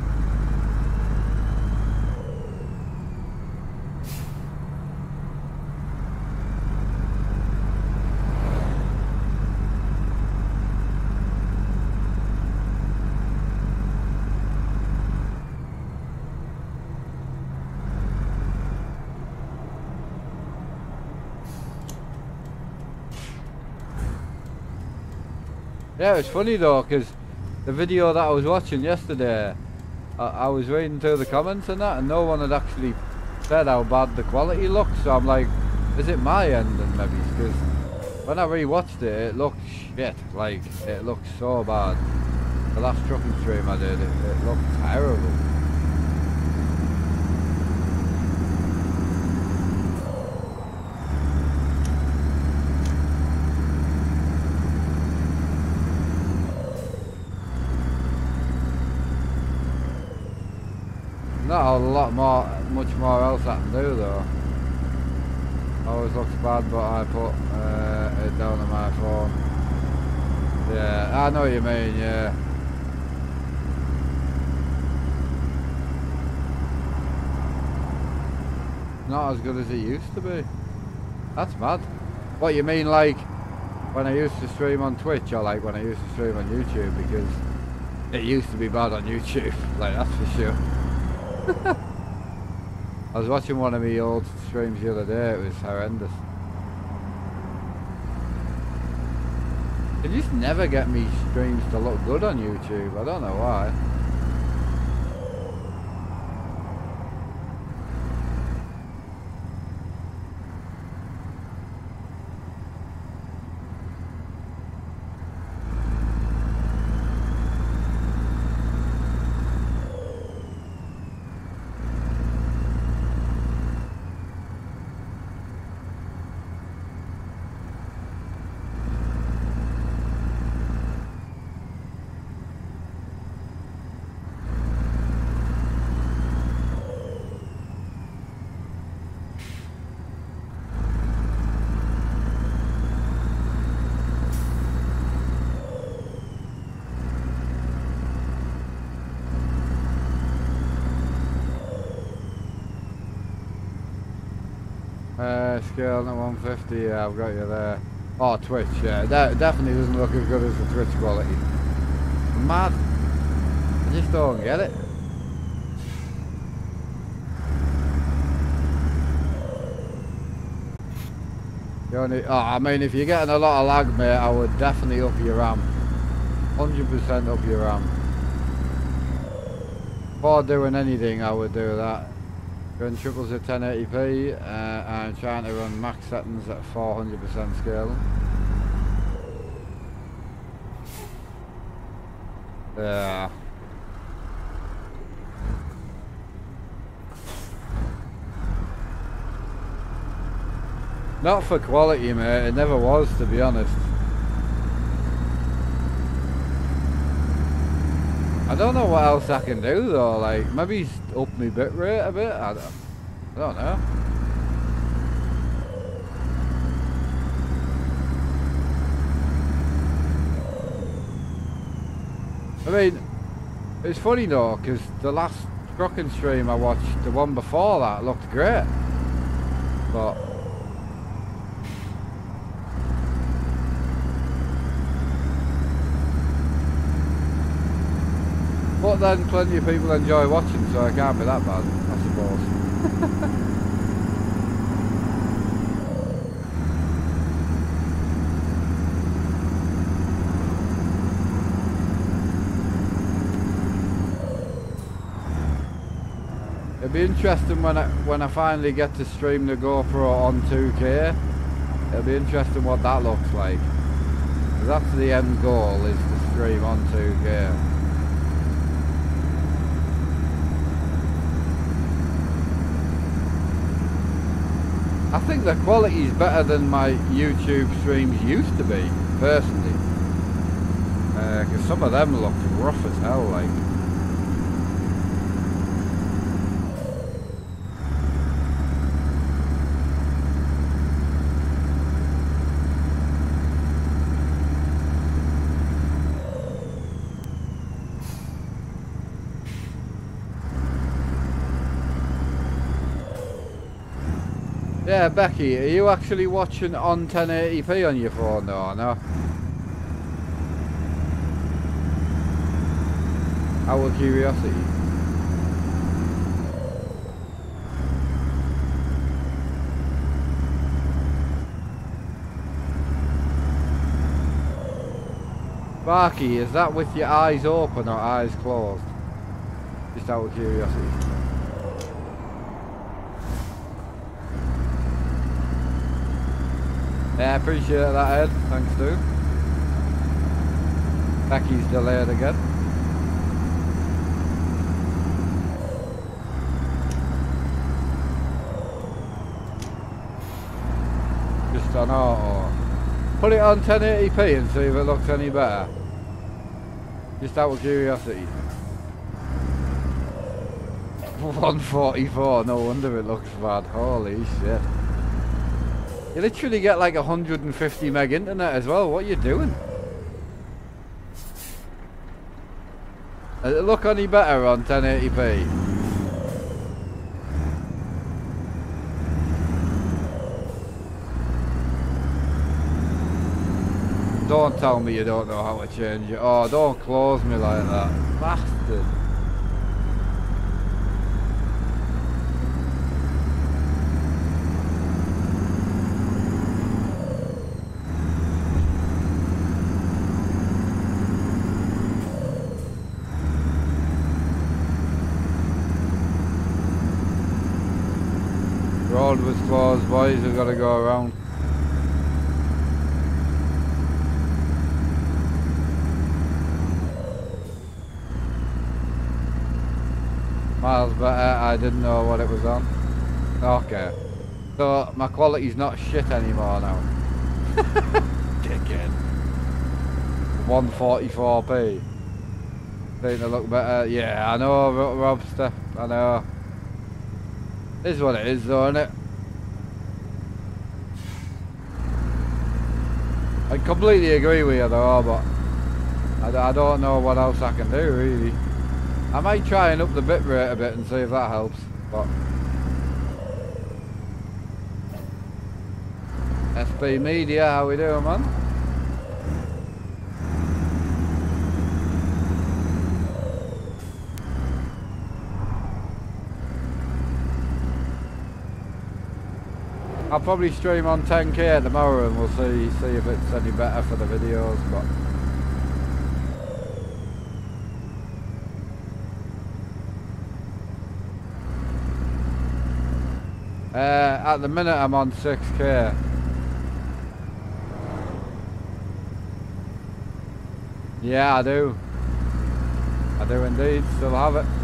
Yeah, it's funny though, because the video that I was watching yesterday, I, I, was reading through the comments and that, and no one had actually said how bad the quality looked. So I'm like, is it my end? And maybe because when I rewatched it, it looked shit. Like it looked so bad. The last trucking stream I did, it, it looked terrible. Not a lot more, much more else I can do though. Always looks bad, but I put uh, it down on my phone. Yeah, I know what you mean, yeah. Not as good as it used to be. That's mad. What you mean like when I used to stream on Twitch or like when I used to stream on YouTube because it used to be bad on (laughs) YouTube, like that's for sure. I was watching one of my old streams the other day, it was horrendous. They just never get me streams to look good on YouTube, I don't know why. Scale at 150, yeah, I've got you there. Oh, Twitch, yeah, that definitely doesn't look as good as the Twitch quality. Mad. I just don't get it. Only, oh, I mean, if you're getting a lot of lag, mate, I would definitely up your RAM. 100% up your RAM. Before doing anything, I would do that. Run triples at 1080p uh, and trying to run max settings at 400% scale. Yeah. Not for quality mate, it never was to be honest. I don't know what else I can do though, like maybe up my bit rate a bit, I don't, I don't know. I mean, it's funny though, because the last trucking stream I watched, the one before that, looked great. But But then plenty of people enjoy watching, so it can't be that bad, I suppose. It'll be interesting when I when I finally get to stream the GoPro on 2K. It'll be interesting what that looks like. That's the end goal is to stream on 2K. I think the quality is better than my YouTube streams used to be, personally. Because uh, some of them look rough as hell, like. Yeah, Becky, are you actually watching on 1080p on your phone though, or no? Of curiosity. Barky, is that with your eyes open or eyes closed? Just out of curiosity. Yeah, I appreciate that, Ed. Thanks, dude. Becky's delayed again. Just on auto. Put it on 1080p and see if it looks any better. Just out of curiosity. (laughs) 144, no wonder it looks bad. Holy shit. You literally get like 150 meg internet as well. What are you doing? Does it look any better on 1080p? Don't tell me you don't know how to change it. Oh, don't close me like that. Bastard. Road was boys. We've got to go around. Miles better, uh, I didn't know what it was on. Okay. So, my quality's not shit anymore now. (laughs) Dickhead. 144p. Think they look better? Yeah, I know, Robster. I know. This Is what it is though, isn't it? I completely agree with you though, but I, I don't know what else I can do really. I might try and up the bitrate a bit and see if that helps, but... SB Media, how we doing man? Probably stream on 10k tomorrow and we'll see see if it's any better for the videos but Uh, at the minute I'm on 6k. Yeah, I do. I do indeed, still have it.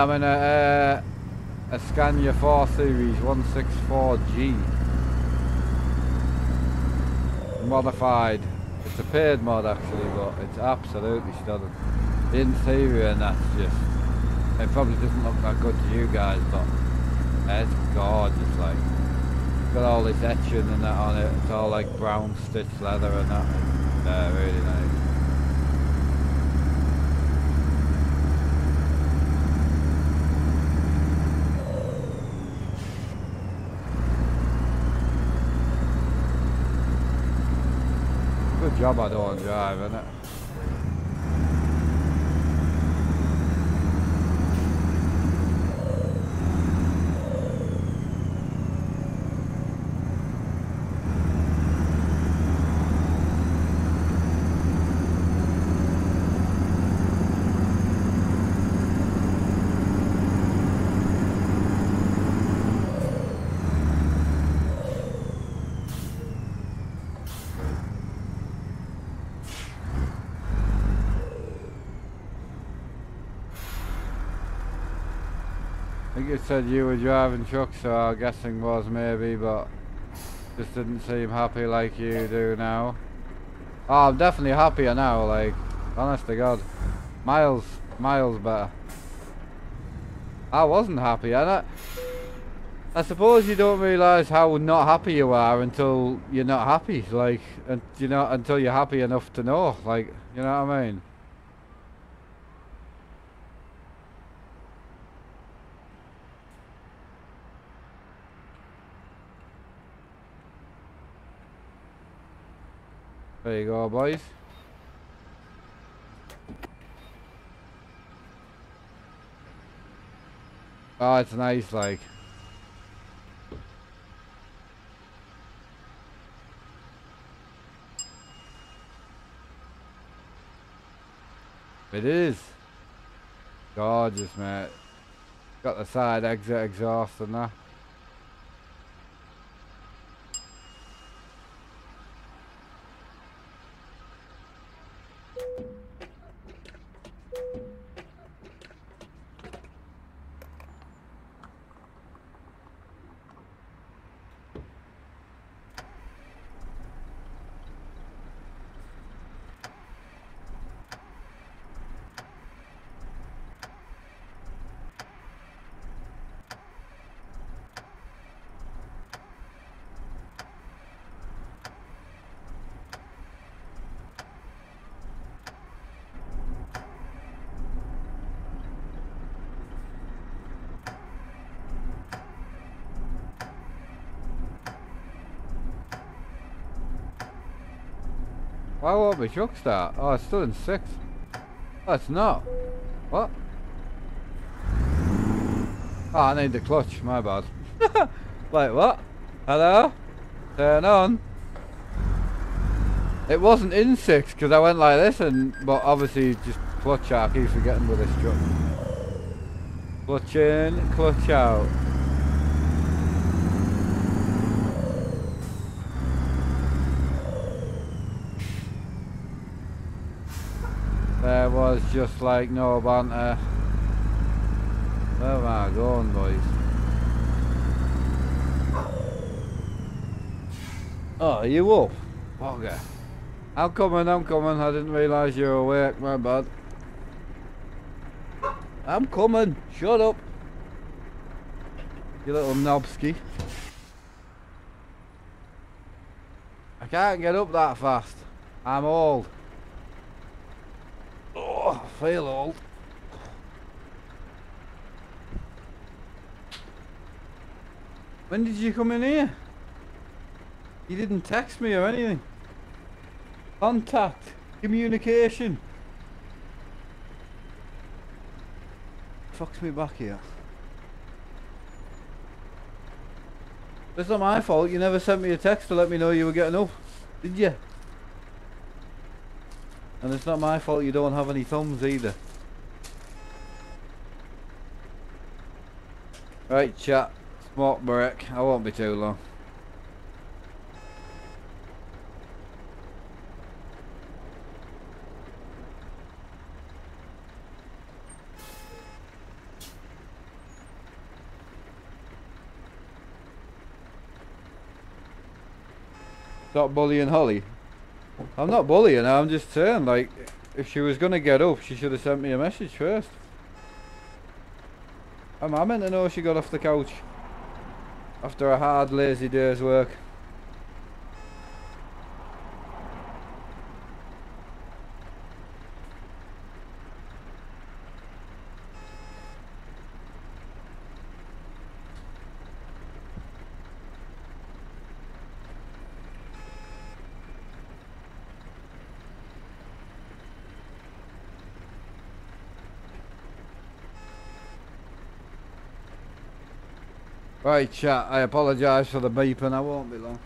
I'm in a, uh, a Scania 4 Series 164G. Modified. It's a paid mod actually, but it's absolutely stunning. The interior and that's just, it probably doesn't look that good to you guys, but it's gorgeous like. Got all this etching and that on it, it's all like brown stitched leather and that. It's uh, really nice. I don't drive, isn't it? Said you were driving truck, so I'm guessing was maybe, but just didn't seem happy like you do now. Oh, I'm definitely happier now, like, honest to God. Miles, miles better. I wasn't happy, and I, I suppose you don't realise how not happy you are until you're not happy, like, and you know, until you're happy enough to know, like, you know what I mean? There you go, boys. Oh, it's nice, like. It is. Gorgeous, mate. Got the side exit exhaust and that. Truck start? Oh, it's still in sixth. Oh, it's not. What? Oh, I need the clutch. My bad. (laughs) Wait, what? Hello? Turn on. It wasn't in six because I went like this and, but obviously just clutch out. I keep forgetting with this truck. Clutch in, clutch out. There was just like no banter. Where am I going, boys? Oh, you up? Okay. I'm coming, I'm coming. I didn't realise you were awake, my bad. I'm coming. Shut up. You little knobski. I can't get up that fast. I'm old. Feel old. When did you come in here? You didn't text me or anything. Contact. Communication. Fucks me back here. It's not my fault. You never sent me a text to let me know you were getting up. Did you? And it's not my fault you don't have any thumbs either. Right, chat. Smoke break. I won't be too long. Stop bullying Holly. I'm not bullying her, I'm just saying, like, if she was going to get up, she should have sent me a message first. I'm, meant to know she got off the couch after a hard, lazy day's work. Right chat, I apologise for the beeping, I won't be long.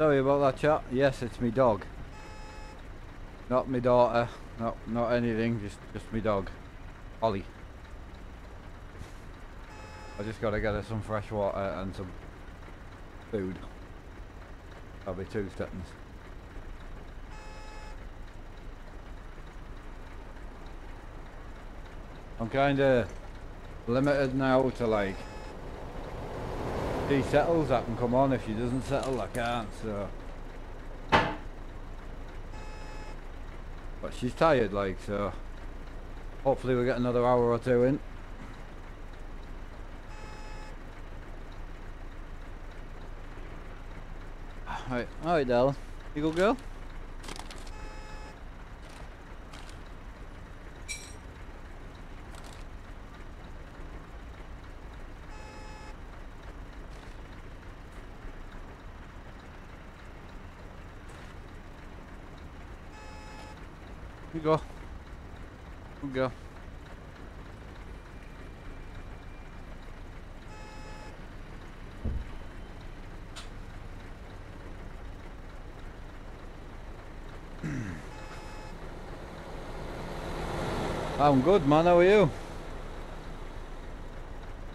Sorry about that chat. Yes, it's me dog. Not me daughter. Not not anything. Just just me dog. Ollie. I just gotta get her some fresh water and some food. That'll be two seconds. I'm kinda limited now to like she settles I can come on if she doesn't settle I can't so but she's tired like so hopefully we'll get another hour or two in Alright, alright Dell. You go girl? You go. You go. (clears throat) I'm good man, how are you?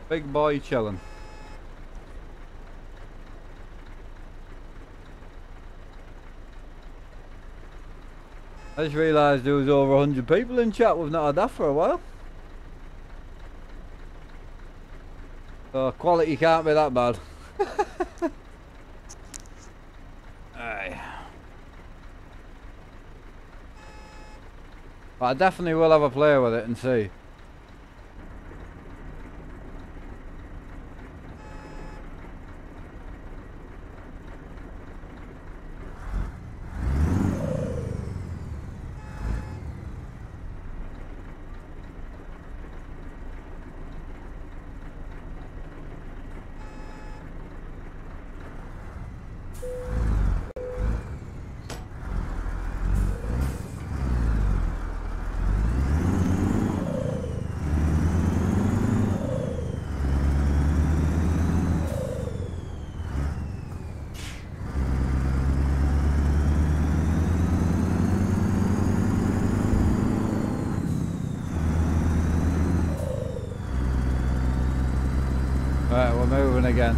Big boy chilling. I just realised there was over 100 people in chat. We've not had that for a while. So quality can't be that bad. (laughs) Aye. But I definitely will have a play with it and see. Right, we're moving again.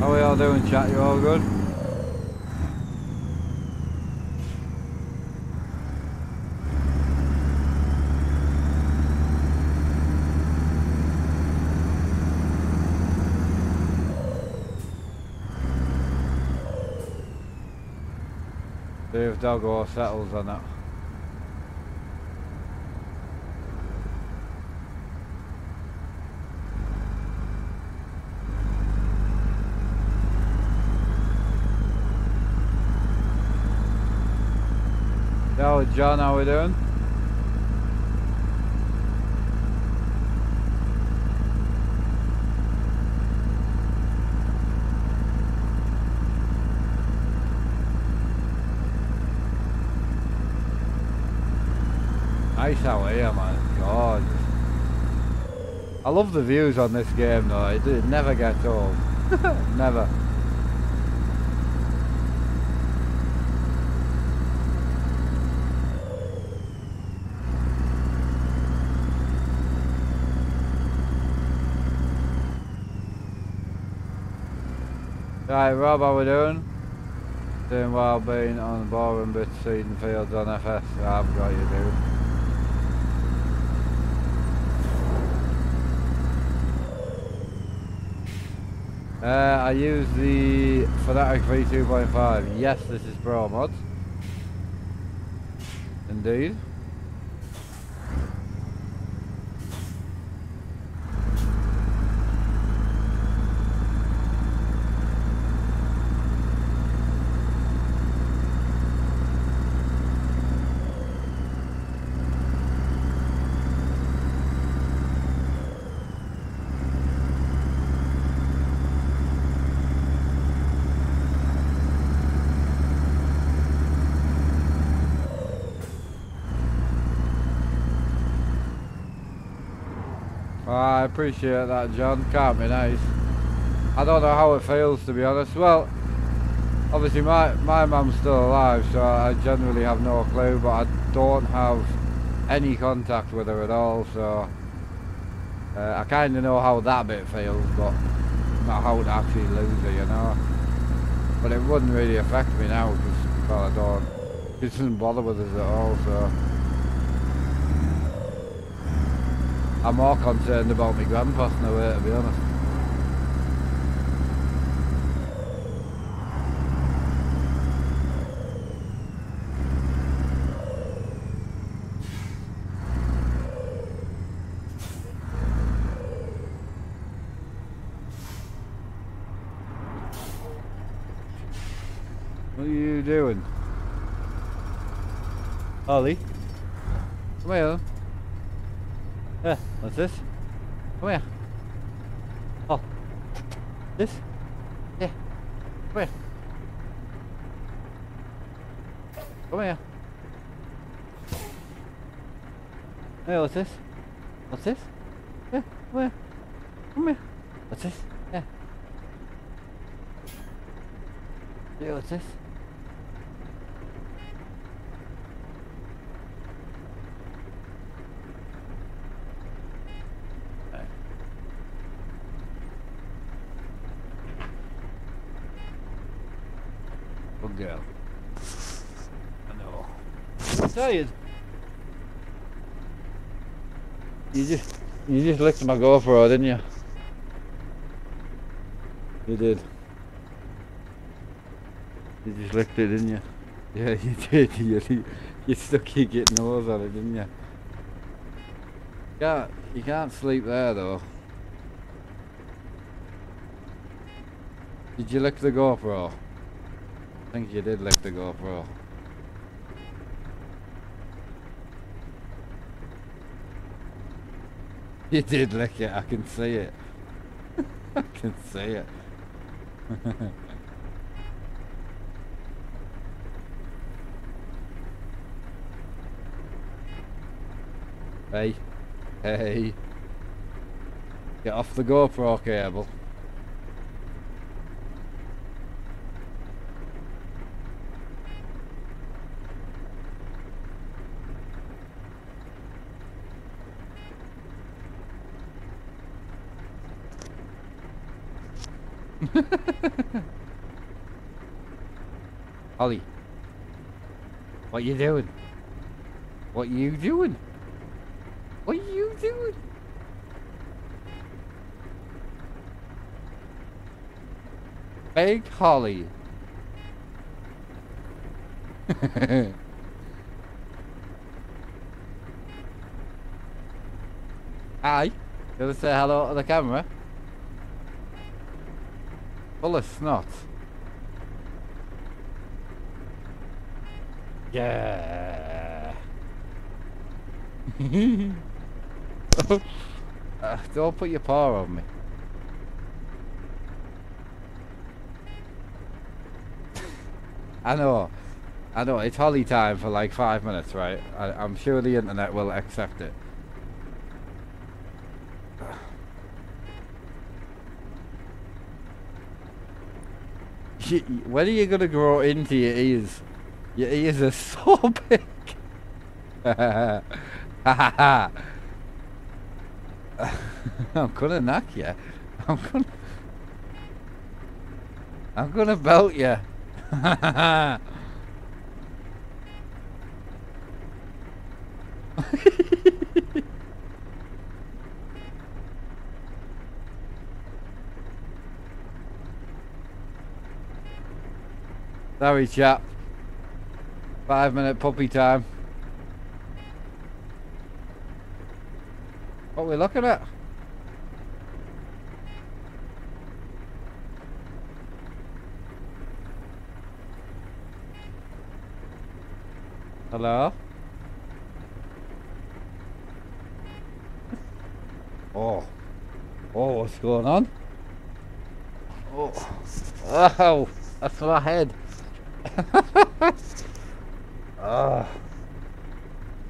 How are we all doing chat? You all good? If Doggo settles on it. Yo, John, how we doing? Nice out here, man. God. I love the views on this game, though. It, it never gets old. (laughs) never. Right, Rob, how we doing? Doing well being on the boring bit seeding fields on FS. I've got you, dude. Uh, I use the Fanatec V2.5. Yes, this is Pro Mod. Indeed. I appreciate that, John. Can't be nice. I don't know how it feels, to be honest. Well, obviously my, my mum's still alive, so I generally have no clue, but I don't have any contact with her at all, so uh, I kind of know how that bit feels, but not how to actually lose her, you know. But it wouldn't really affect me now, because well, I don't. She doesn't bother with us at all, so. I'm more concerned about my grandpa away, to be honest. What are you doing? Ollie? Come here. Yeah, what's this? Come here. Oh. This? Yeah. Come here. Come here. Hey, what's this? What's this? Yeah, come here. Come here. What's this? Yeah. Yeah, what's this? Good girl. I know. Tired. You just you just licked my GoPro, didn't you? You did. You just licked it, didn't you? Yeah, (laughs) you did. (laughs) You, you stuck your get nose on it, didn't you? Can't, you can't sleep there though. Did you lick the GoPro? I think you did lick the GoPro. You did lick it, I can see it. I can see it. (laughs) hey, hey. Get off the GoPro cable. (laughs) Ollie. What you doing? What you doing? What you doing? Big Holly. (laughs) Hi. You want to say hello to the camera? Full of snot. Yeah. (laughs) uh, don't put your paw on me. (laughs) I know. I know. It's holly time for like five minutes, right? I, I'm sure the internet will accept it. When are you gonna grow into your ears? Your ears are (laughs) so big. (laughs) I'm gonna knock you. I'm gonna. I'm gonna belt you. (laughs) Sorry, chap. Five minute puppy time. What are we looking at? Hello? Oh. Oh, what's going on? Oh. Oh, that's my head uh, (laughs)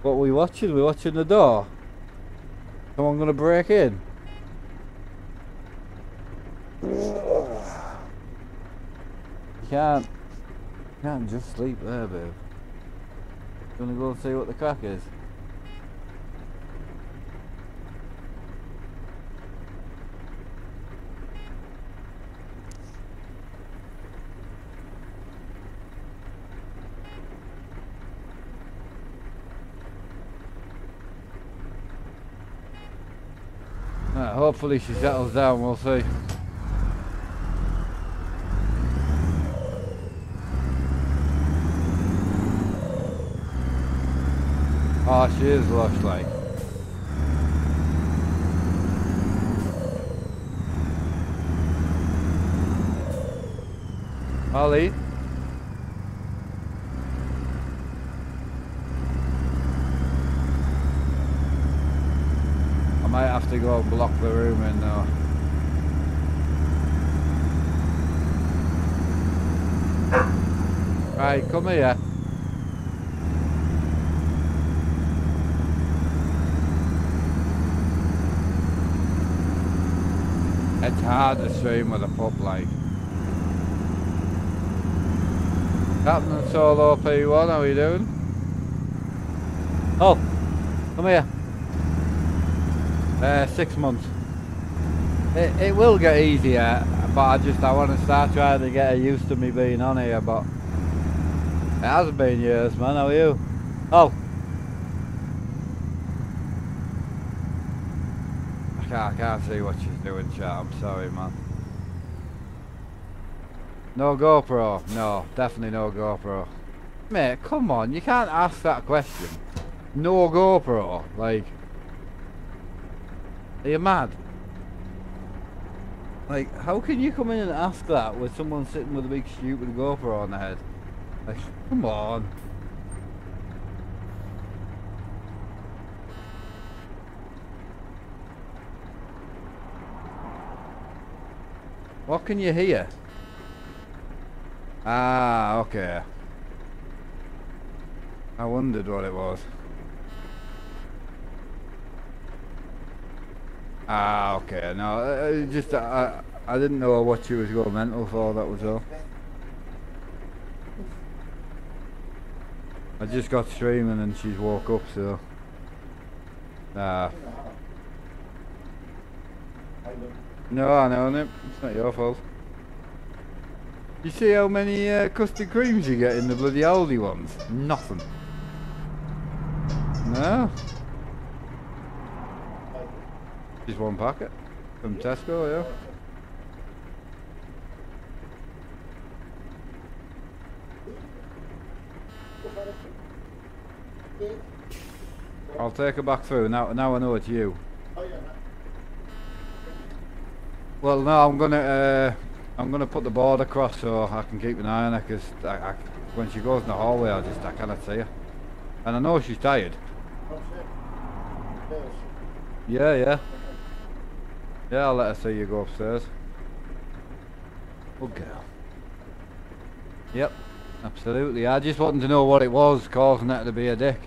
what are we watching? We're watching the door. Someone gonna break in? You can't, you can't just sleep there, babe. You wanna go and see what the crack is? Hopefully she settles down, we'll see. Oh, she is lush like might have to go and block the room in now. Right, come here. It's hard to swim with a pup like. Captain Solo P1, how are you doing? Oh, come here. Uh, six months. It, it will get easier, but I just I want to start trying to get used to me being on here, but it hasn't been years, man. How are you? Oh. I can't, I can't see what she's doing, chat. I'm sorry, man. No GoPro. No, definitely no GoPro. Mate, come on. You can't ask that question. No GoPro. Like, are you mad? Like, how can you come in and ask that with someone sitting with a big stupid GoPro on their head? Like, come on. What can you hear? Ah, okay. I wondered what it was. Ah, okay. No, uh, just uh, I didn't know what she was going mental for. That was all. I just got streaming and she's woke up, so. Ah. No, I know, no, it's not your fault. You see how many uh, custard creams you get in the bloody Aldi ones? Nothing. No. Just one packet from Tesco, yeah. I'll take her back through. Now, now I know it's you. Well, no, I'm gonna, uh, I'm gonna put the board across so I can keep an eye on her because I, I, when she goes in the hallway, I just I cannot see her, and I know she's tired. Yeah, yeah. Yeah, I'll let her see you go upstairs. Good girl. Yep, absolutely. I just wanted to know what it was causing that to be a dick.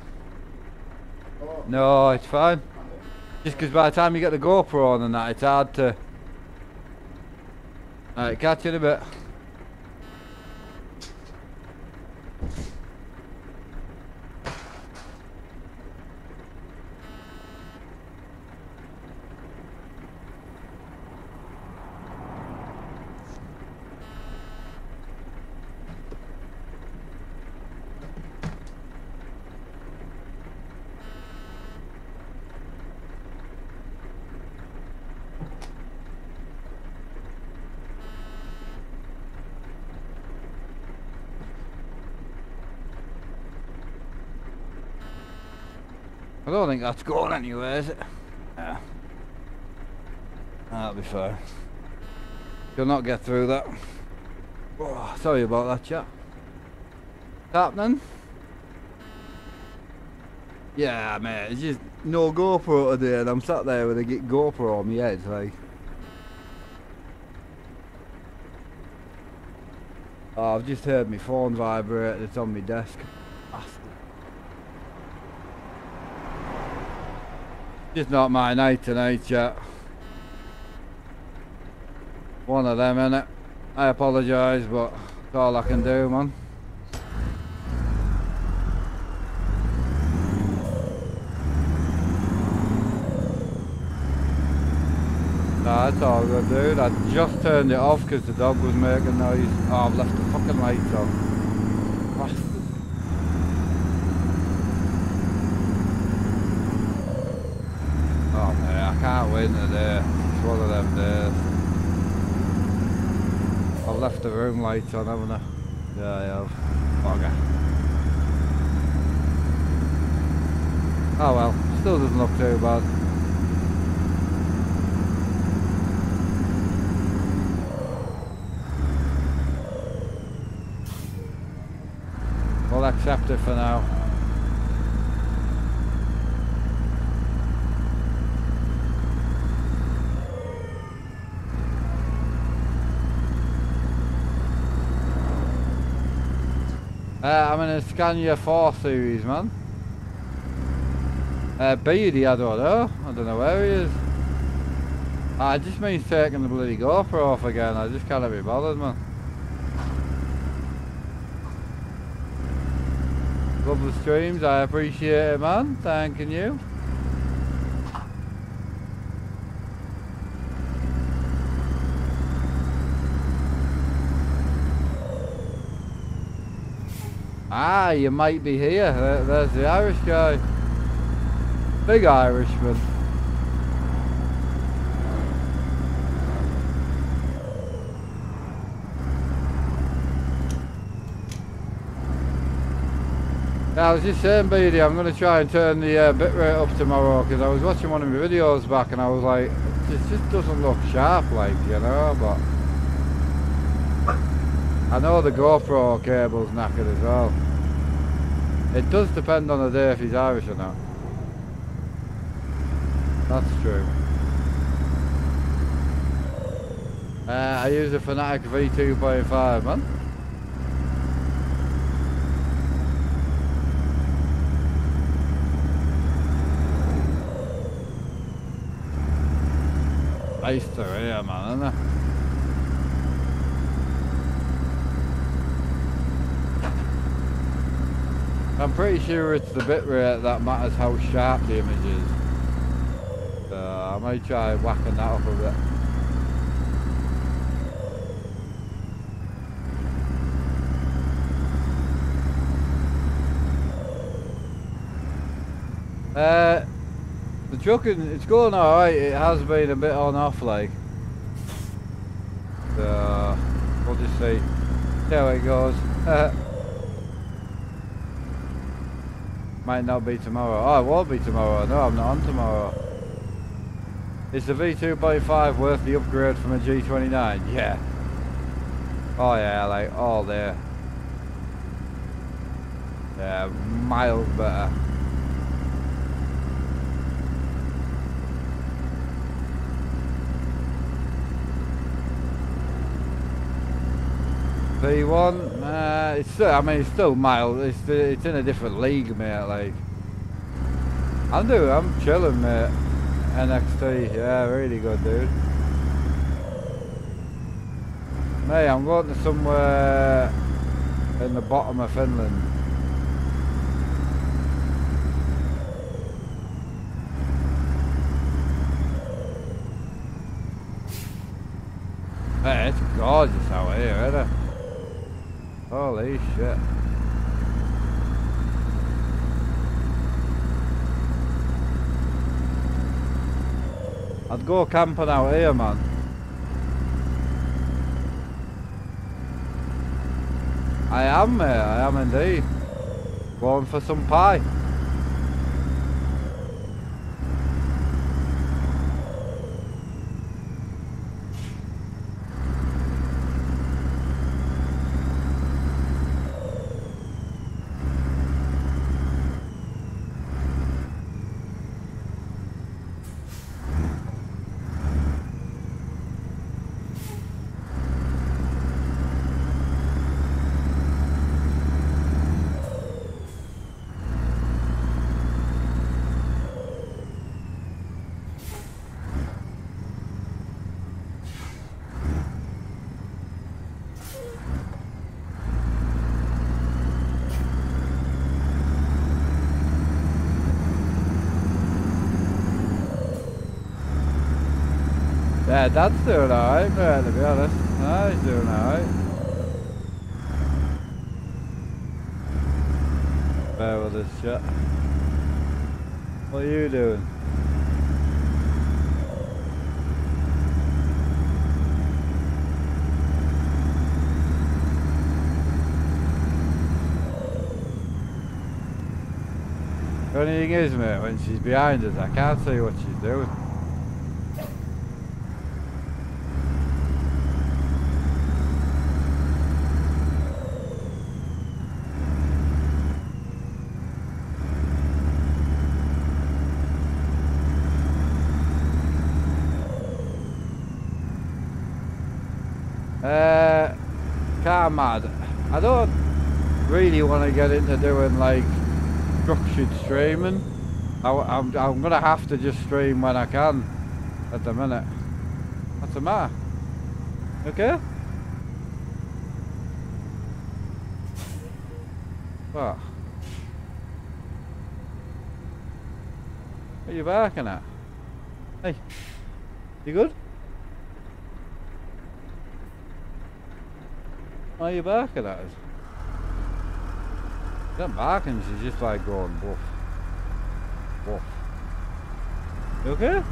No, it's fine. Just because by the time you get the GoPro on and that, it's hard to... Alright, catch you in a bit. Think that's going anywhere, is it? Yeah. That'll be fine. You'll not get through that. Oh, sorry about that, chap. What's happening? Yeah, mate, it's just no GoPro today, and I'm sat there with a GoPro on my head, like. Oh, I've just heard my phone vibrate, it's on my desk. Bastard. Just not my night tonight, chat. One of them, innit? I apologise, but it's all I can do, man. Nah, it's all good, dude. I just turned it off because the dog was making noise. Oh, I've left the fucking lights on. Bastard. Oh, today. It's one of them days. I've left the room lights on, haven't I? Yeah, I have. Bugger. Oh well, still doesn't look too bad. We'll accept it for now. Uh, I'm in a Scania 4 series, man. Uh, Beatty, I don't know. I don't know where he is. I just means taking the bloody GoPro off again. I just can't be bothered, man. Love the streams, I appreciate it, man. Thanking you. Ah, you might be here. There, there's the Irish guy. Big Irishman. Yeah, I was just saying, BD, I'm going to try and turn the uh, bitrate up tomorrow because I was watching one of my videos back and I was like, it just doesn't look sharp, like, you know, but I know the GoPro cable's knackered as well. It does depend on the day if he's Irish or not. That's true. Uh, I use a Fanatec V2.5, man. Nice to hear, man, isn't it? I'm pretty sure it's the bitrate that matters how sharp the image is. So I might try whacking that up a bit. Uh, the trucking, it's going alright, it has been a bit on off like. So, we'll just see, see how it goes. Might not be tomorrow. Oh, it won't be tomorrow. No, I'm not on tomorrow. Is the V2.5 worth the upgrade from a G29? Yeah. Oh yeah, like all there. Yeah, miles better. V1, uh, it's still, I mean, it's still mild. It's it's in a different league, mate. Like, I'm doing, I'm chilling, mate. NXT, yeah, really good, dude. Mate, I'm going to somewhere in the bottom of Finland. Hey, it's gorgeous out here, isn't it? Holy shit. I'd go camping out here, man. I am, mate. I am indeed. Going for some pie. Yeah, Dad's doing alright, man, to be honest. No, he's doing alright. Bear with this shit. What are you doing? The only thing is, mate, when she's behind us, I can't see what she's doing. Uh, car mad. I don't really want into doing like structured streaming. I, am I'm, I'm gonna have to just stream when I can at the minute. What's the matter? Okay? What? What are you barking at? Hey, you good? Why are you barking at us? She's not barking, she's just like going woof. Woof. You okay?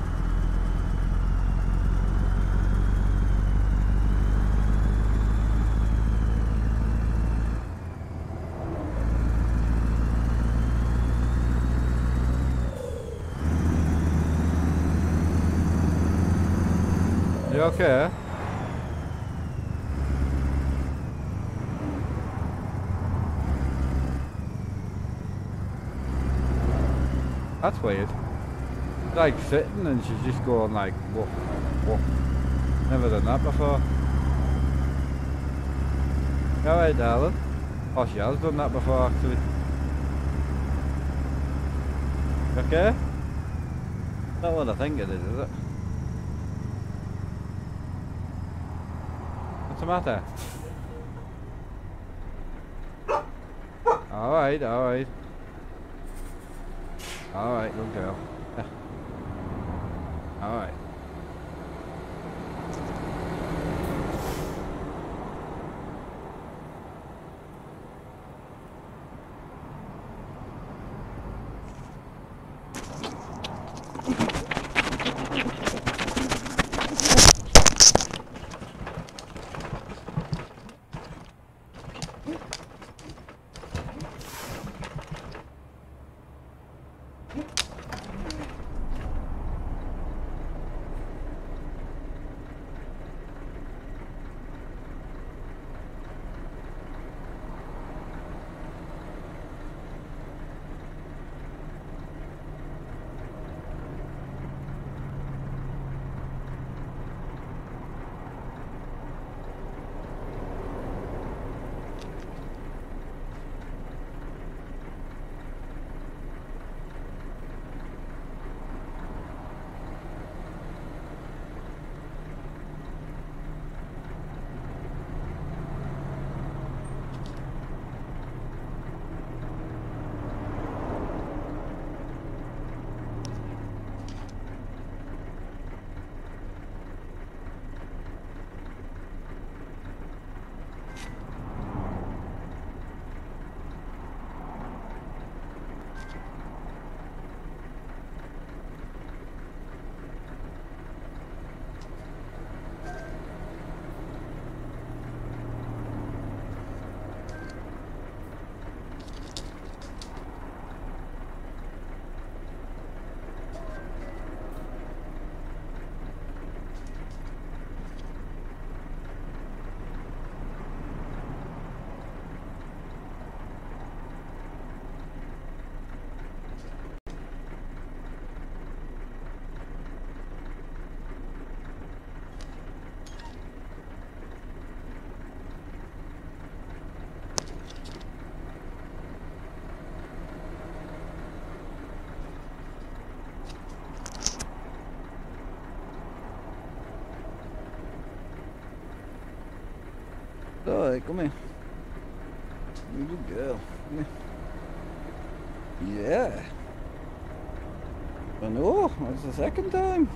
You okay? That's weird. Like sitting and she's just going like woof, woof. Never done that before. Alright darling. Oh she has done that before actually. Okay? Not what I think it is, is it? What's the matter? Alright, alright. Alright, good girl. Come here. Good girl. Yeah. I know, that's the second time.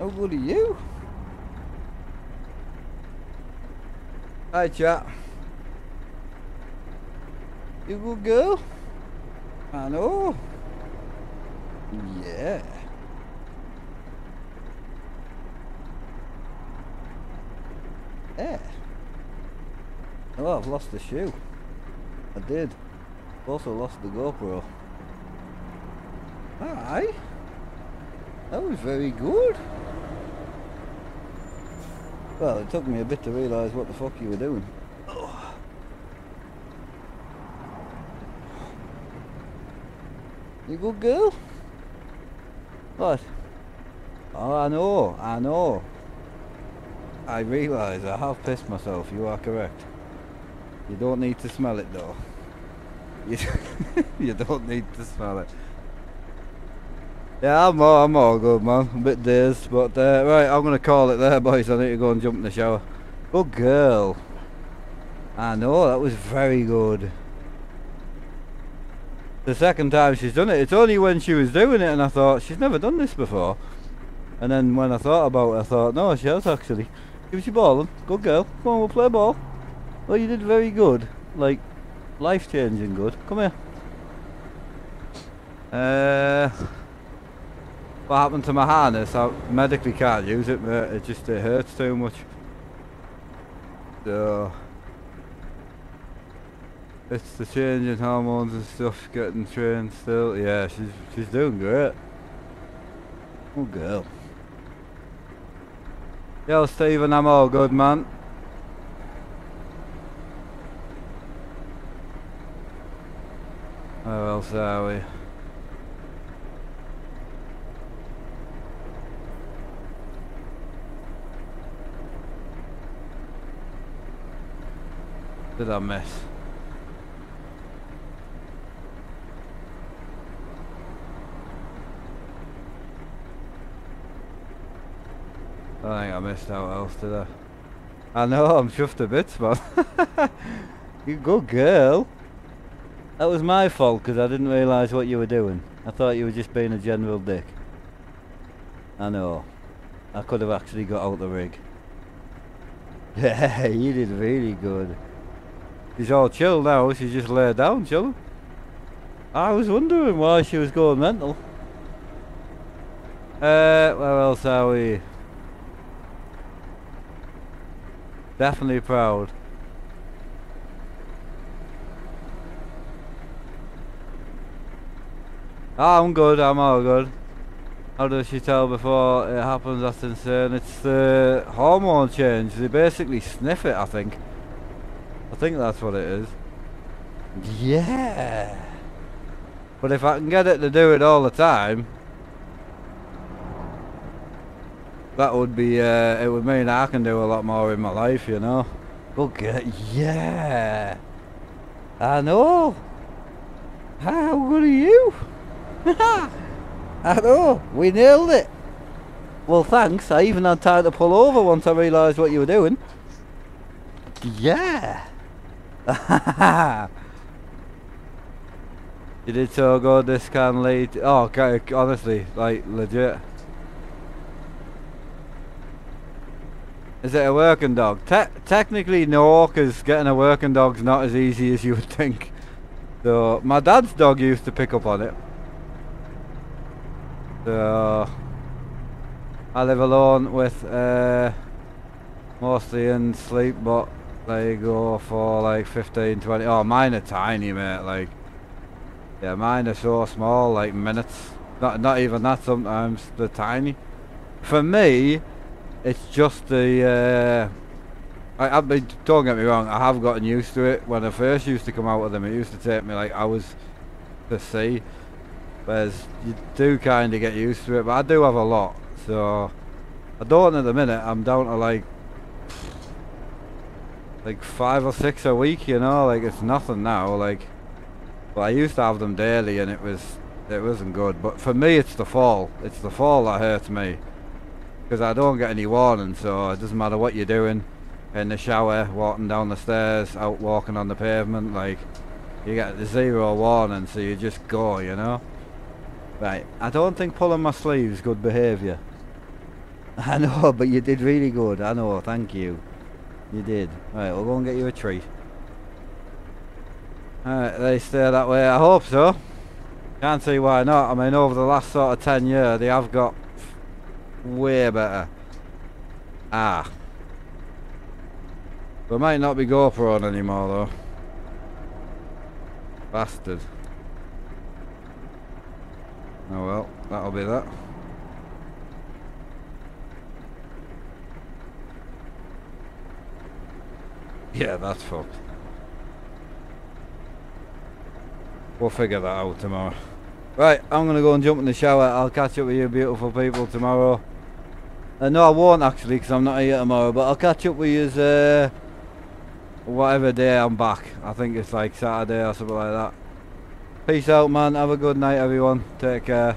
How good are you? Hi, chat. You good girl? I know. Yeah. Oh, I've lost the shoe. I did. Also lost the GoPro. Aye. That was very good. Well, it took me a bit to realise what the fuck you were doing. You good girl? What? Oh, I know, I know. I realise I have pissed myself, you are correct. You don't need to smell it though. You, (laughs) you don't need to smell it. Yeah, I'm all, I'm all good, man. I'm a bit dazed, but uh, right, I'm gonna call it there, boys. I need to go and jump in the shower. Good girl. I know that was very good. The second time she's done it, it's only when she was doing it, and I thought she's never done this before. And then when I thought about it, I thought, no, she has actually. Give us your ball, then. Good girl. Come on, we'll play ball. Well, you did very good. Like, life-changing good. Come here. Uh, what happened to my harness? I medically can't use it, but it just it hurts too much. So, it's the changing hormones and stuff, getting trained still. Yeah, she's she's doing great. Oh girl. Yo, Stephen, I'm all good, man. We? Did I miss? I think I missed out else, did I? I know, I'm chuffed a bit, man. (laughs) you good girl. That was my fault because I didn't realise what you were doing. I thought you were just being a general dick. I know. I could have actually got out the rig. (laughs) Yeah, you did really good. She's all chill now, she just laid down chill. I was wondering why she was going mental. Uh, where else are we? Definitely proud. Oh, I'm good, I'm all good. How does she tell before it happens? That's insane. It's the hormone change. They basically sniff it, I think. I think that's what it is. Yeah. But if I can get it to do it all the time, that would be, uh, it would mean I can do a lot more in my life, you know. Okay, yeah. I know. How good are you? (laughs) I know, we nailed it. Well, thanks. I even had time to pull over once I realised what you were doing. Yeah. (laughs) you did so good. This can lead. Oh, okay, honestly, like legit. Is it a working dog? Te technically no, because getting a working dog's not as easy as you would think. So, my dad's dog used to pick up on it. So, I live alone with, uh, mostly in sleep, but they go for like 15, 20. Oh, mine are tiny, mate. Like, yeah, mine are so small, like minutes. Not, not even that sometimes. They're tiny. For me, it's just the uh, I, have been don't get me wrong I have gotten used to it when I first used to come out with them it used to take me like hours to see whereas you do kind of get used to it but I do have a lot so I don't at the minute I'm down to like like five or six a week you know like it's nothing now like but I used to have them daily and it was it wasn't good but for me it's the fall it's the fall that hurts me because I don't get any warning so it doesn't matter what you're doing in the shower walking down the stairs out walking on the pavement like you get the zero warning so you just go you know right I don't think pulling my sleeves good behaviour (laughs) I know, but you did really good. I know, thank you. You did. Right, we'll go and get you a treat. Alright, they stay that way. I hope so. Can't see why not. I mean, over the last sort of 10 years, they have got way better. Ah. We might not be GoPro on anymore, though. Bastard. Oh well, that'll be that. Yeah, that's fucked. We'll figure that out tomorrow. Right, I'm gonna go and jump in the shower. I'll catch up with you beautiful people tomorrow. Uh, no, I won't actually because I'm not here tomorrow, but I'll catch up with you uh, whatever day I'm back. I think it's like Saturday or something like that. Peace out, man. Have a good night, everyone. Take care.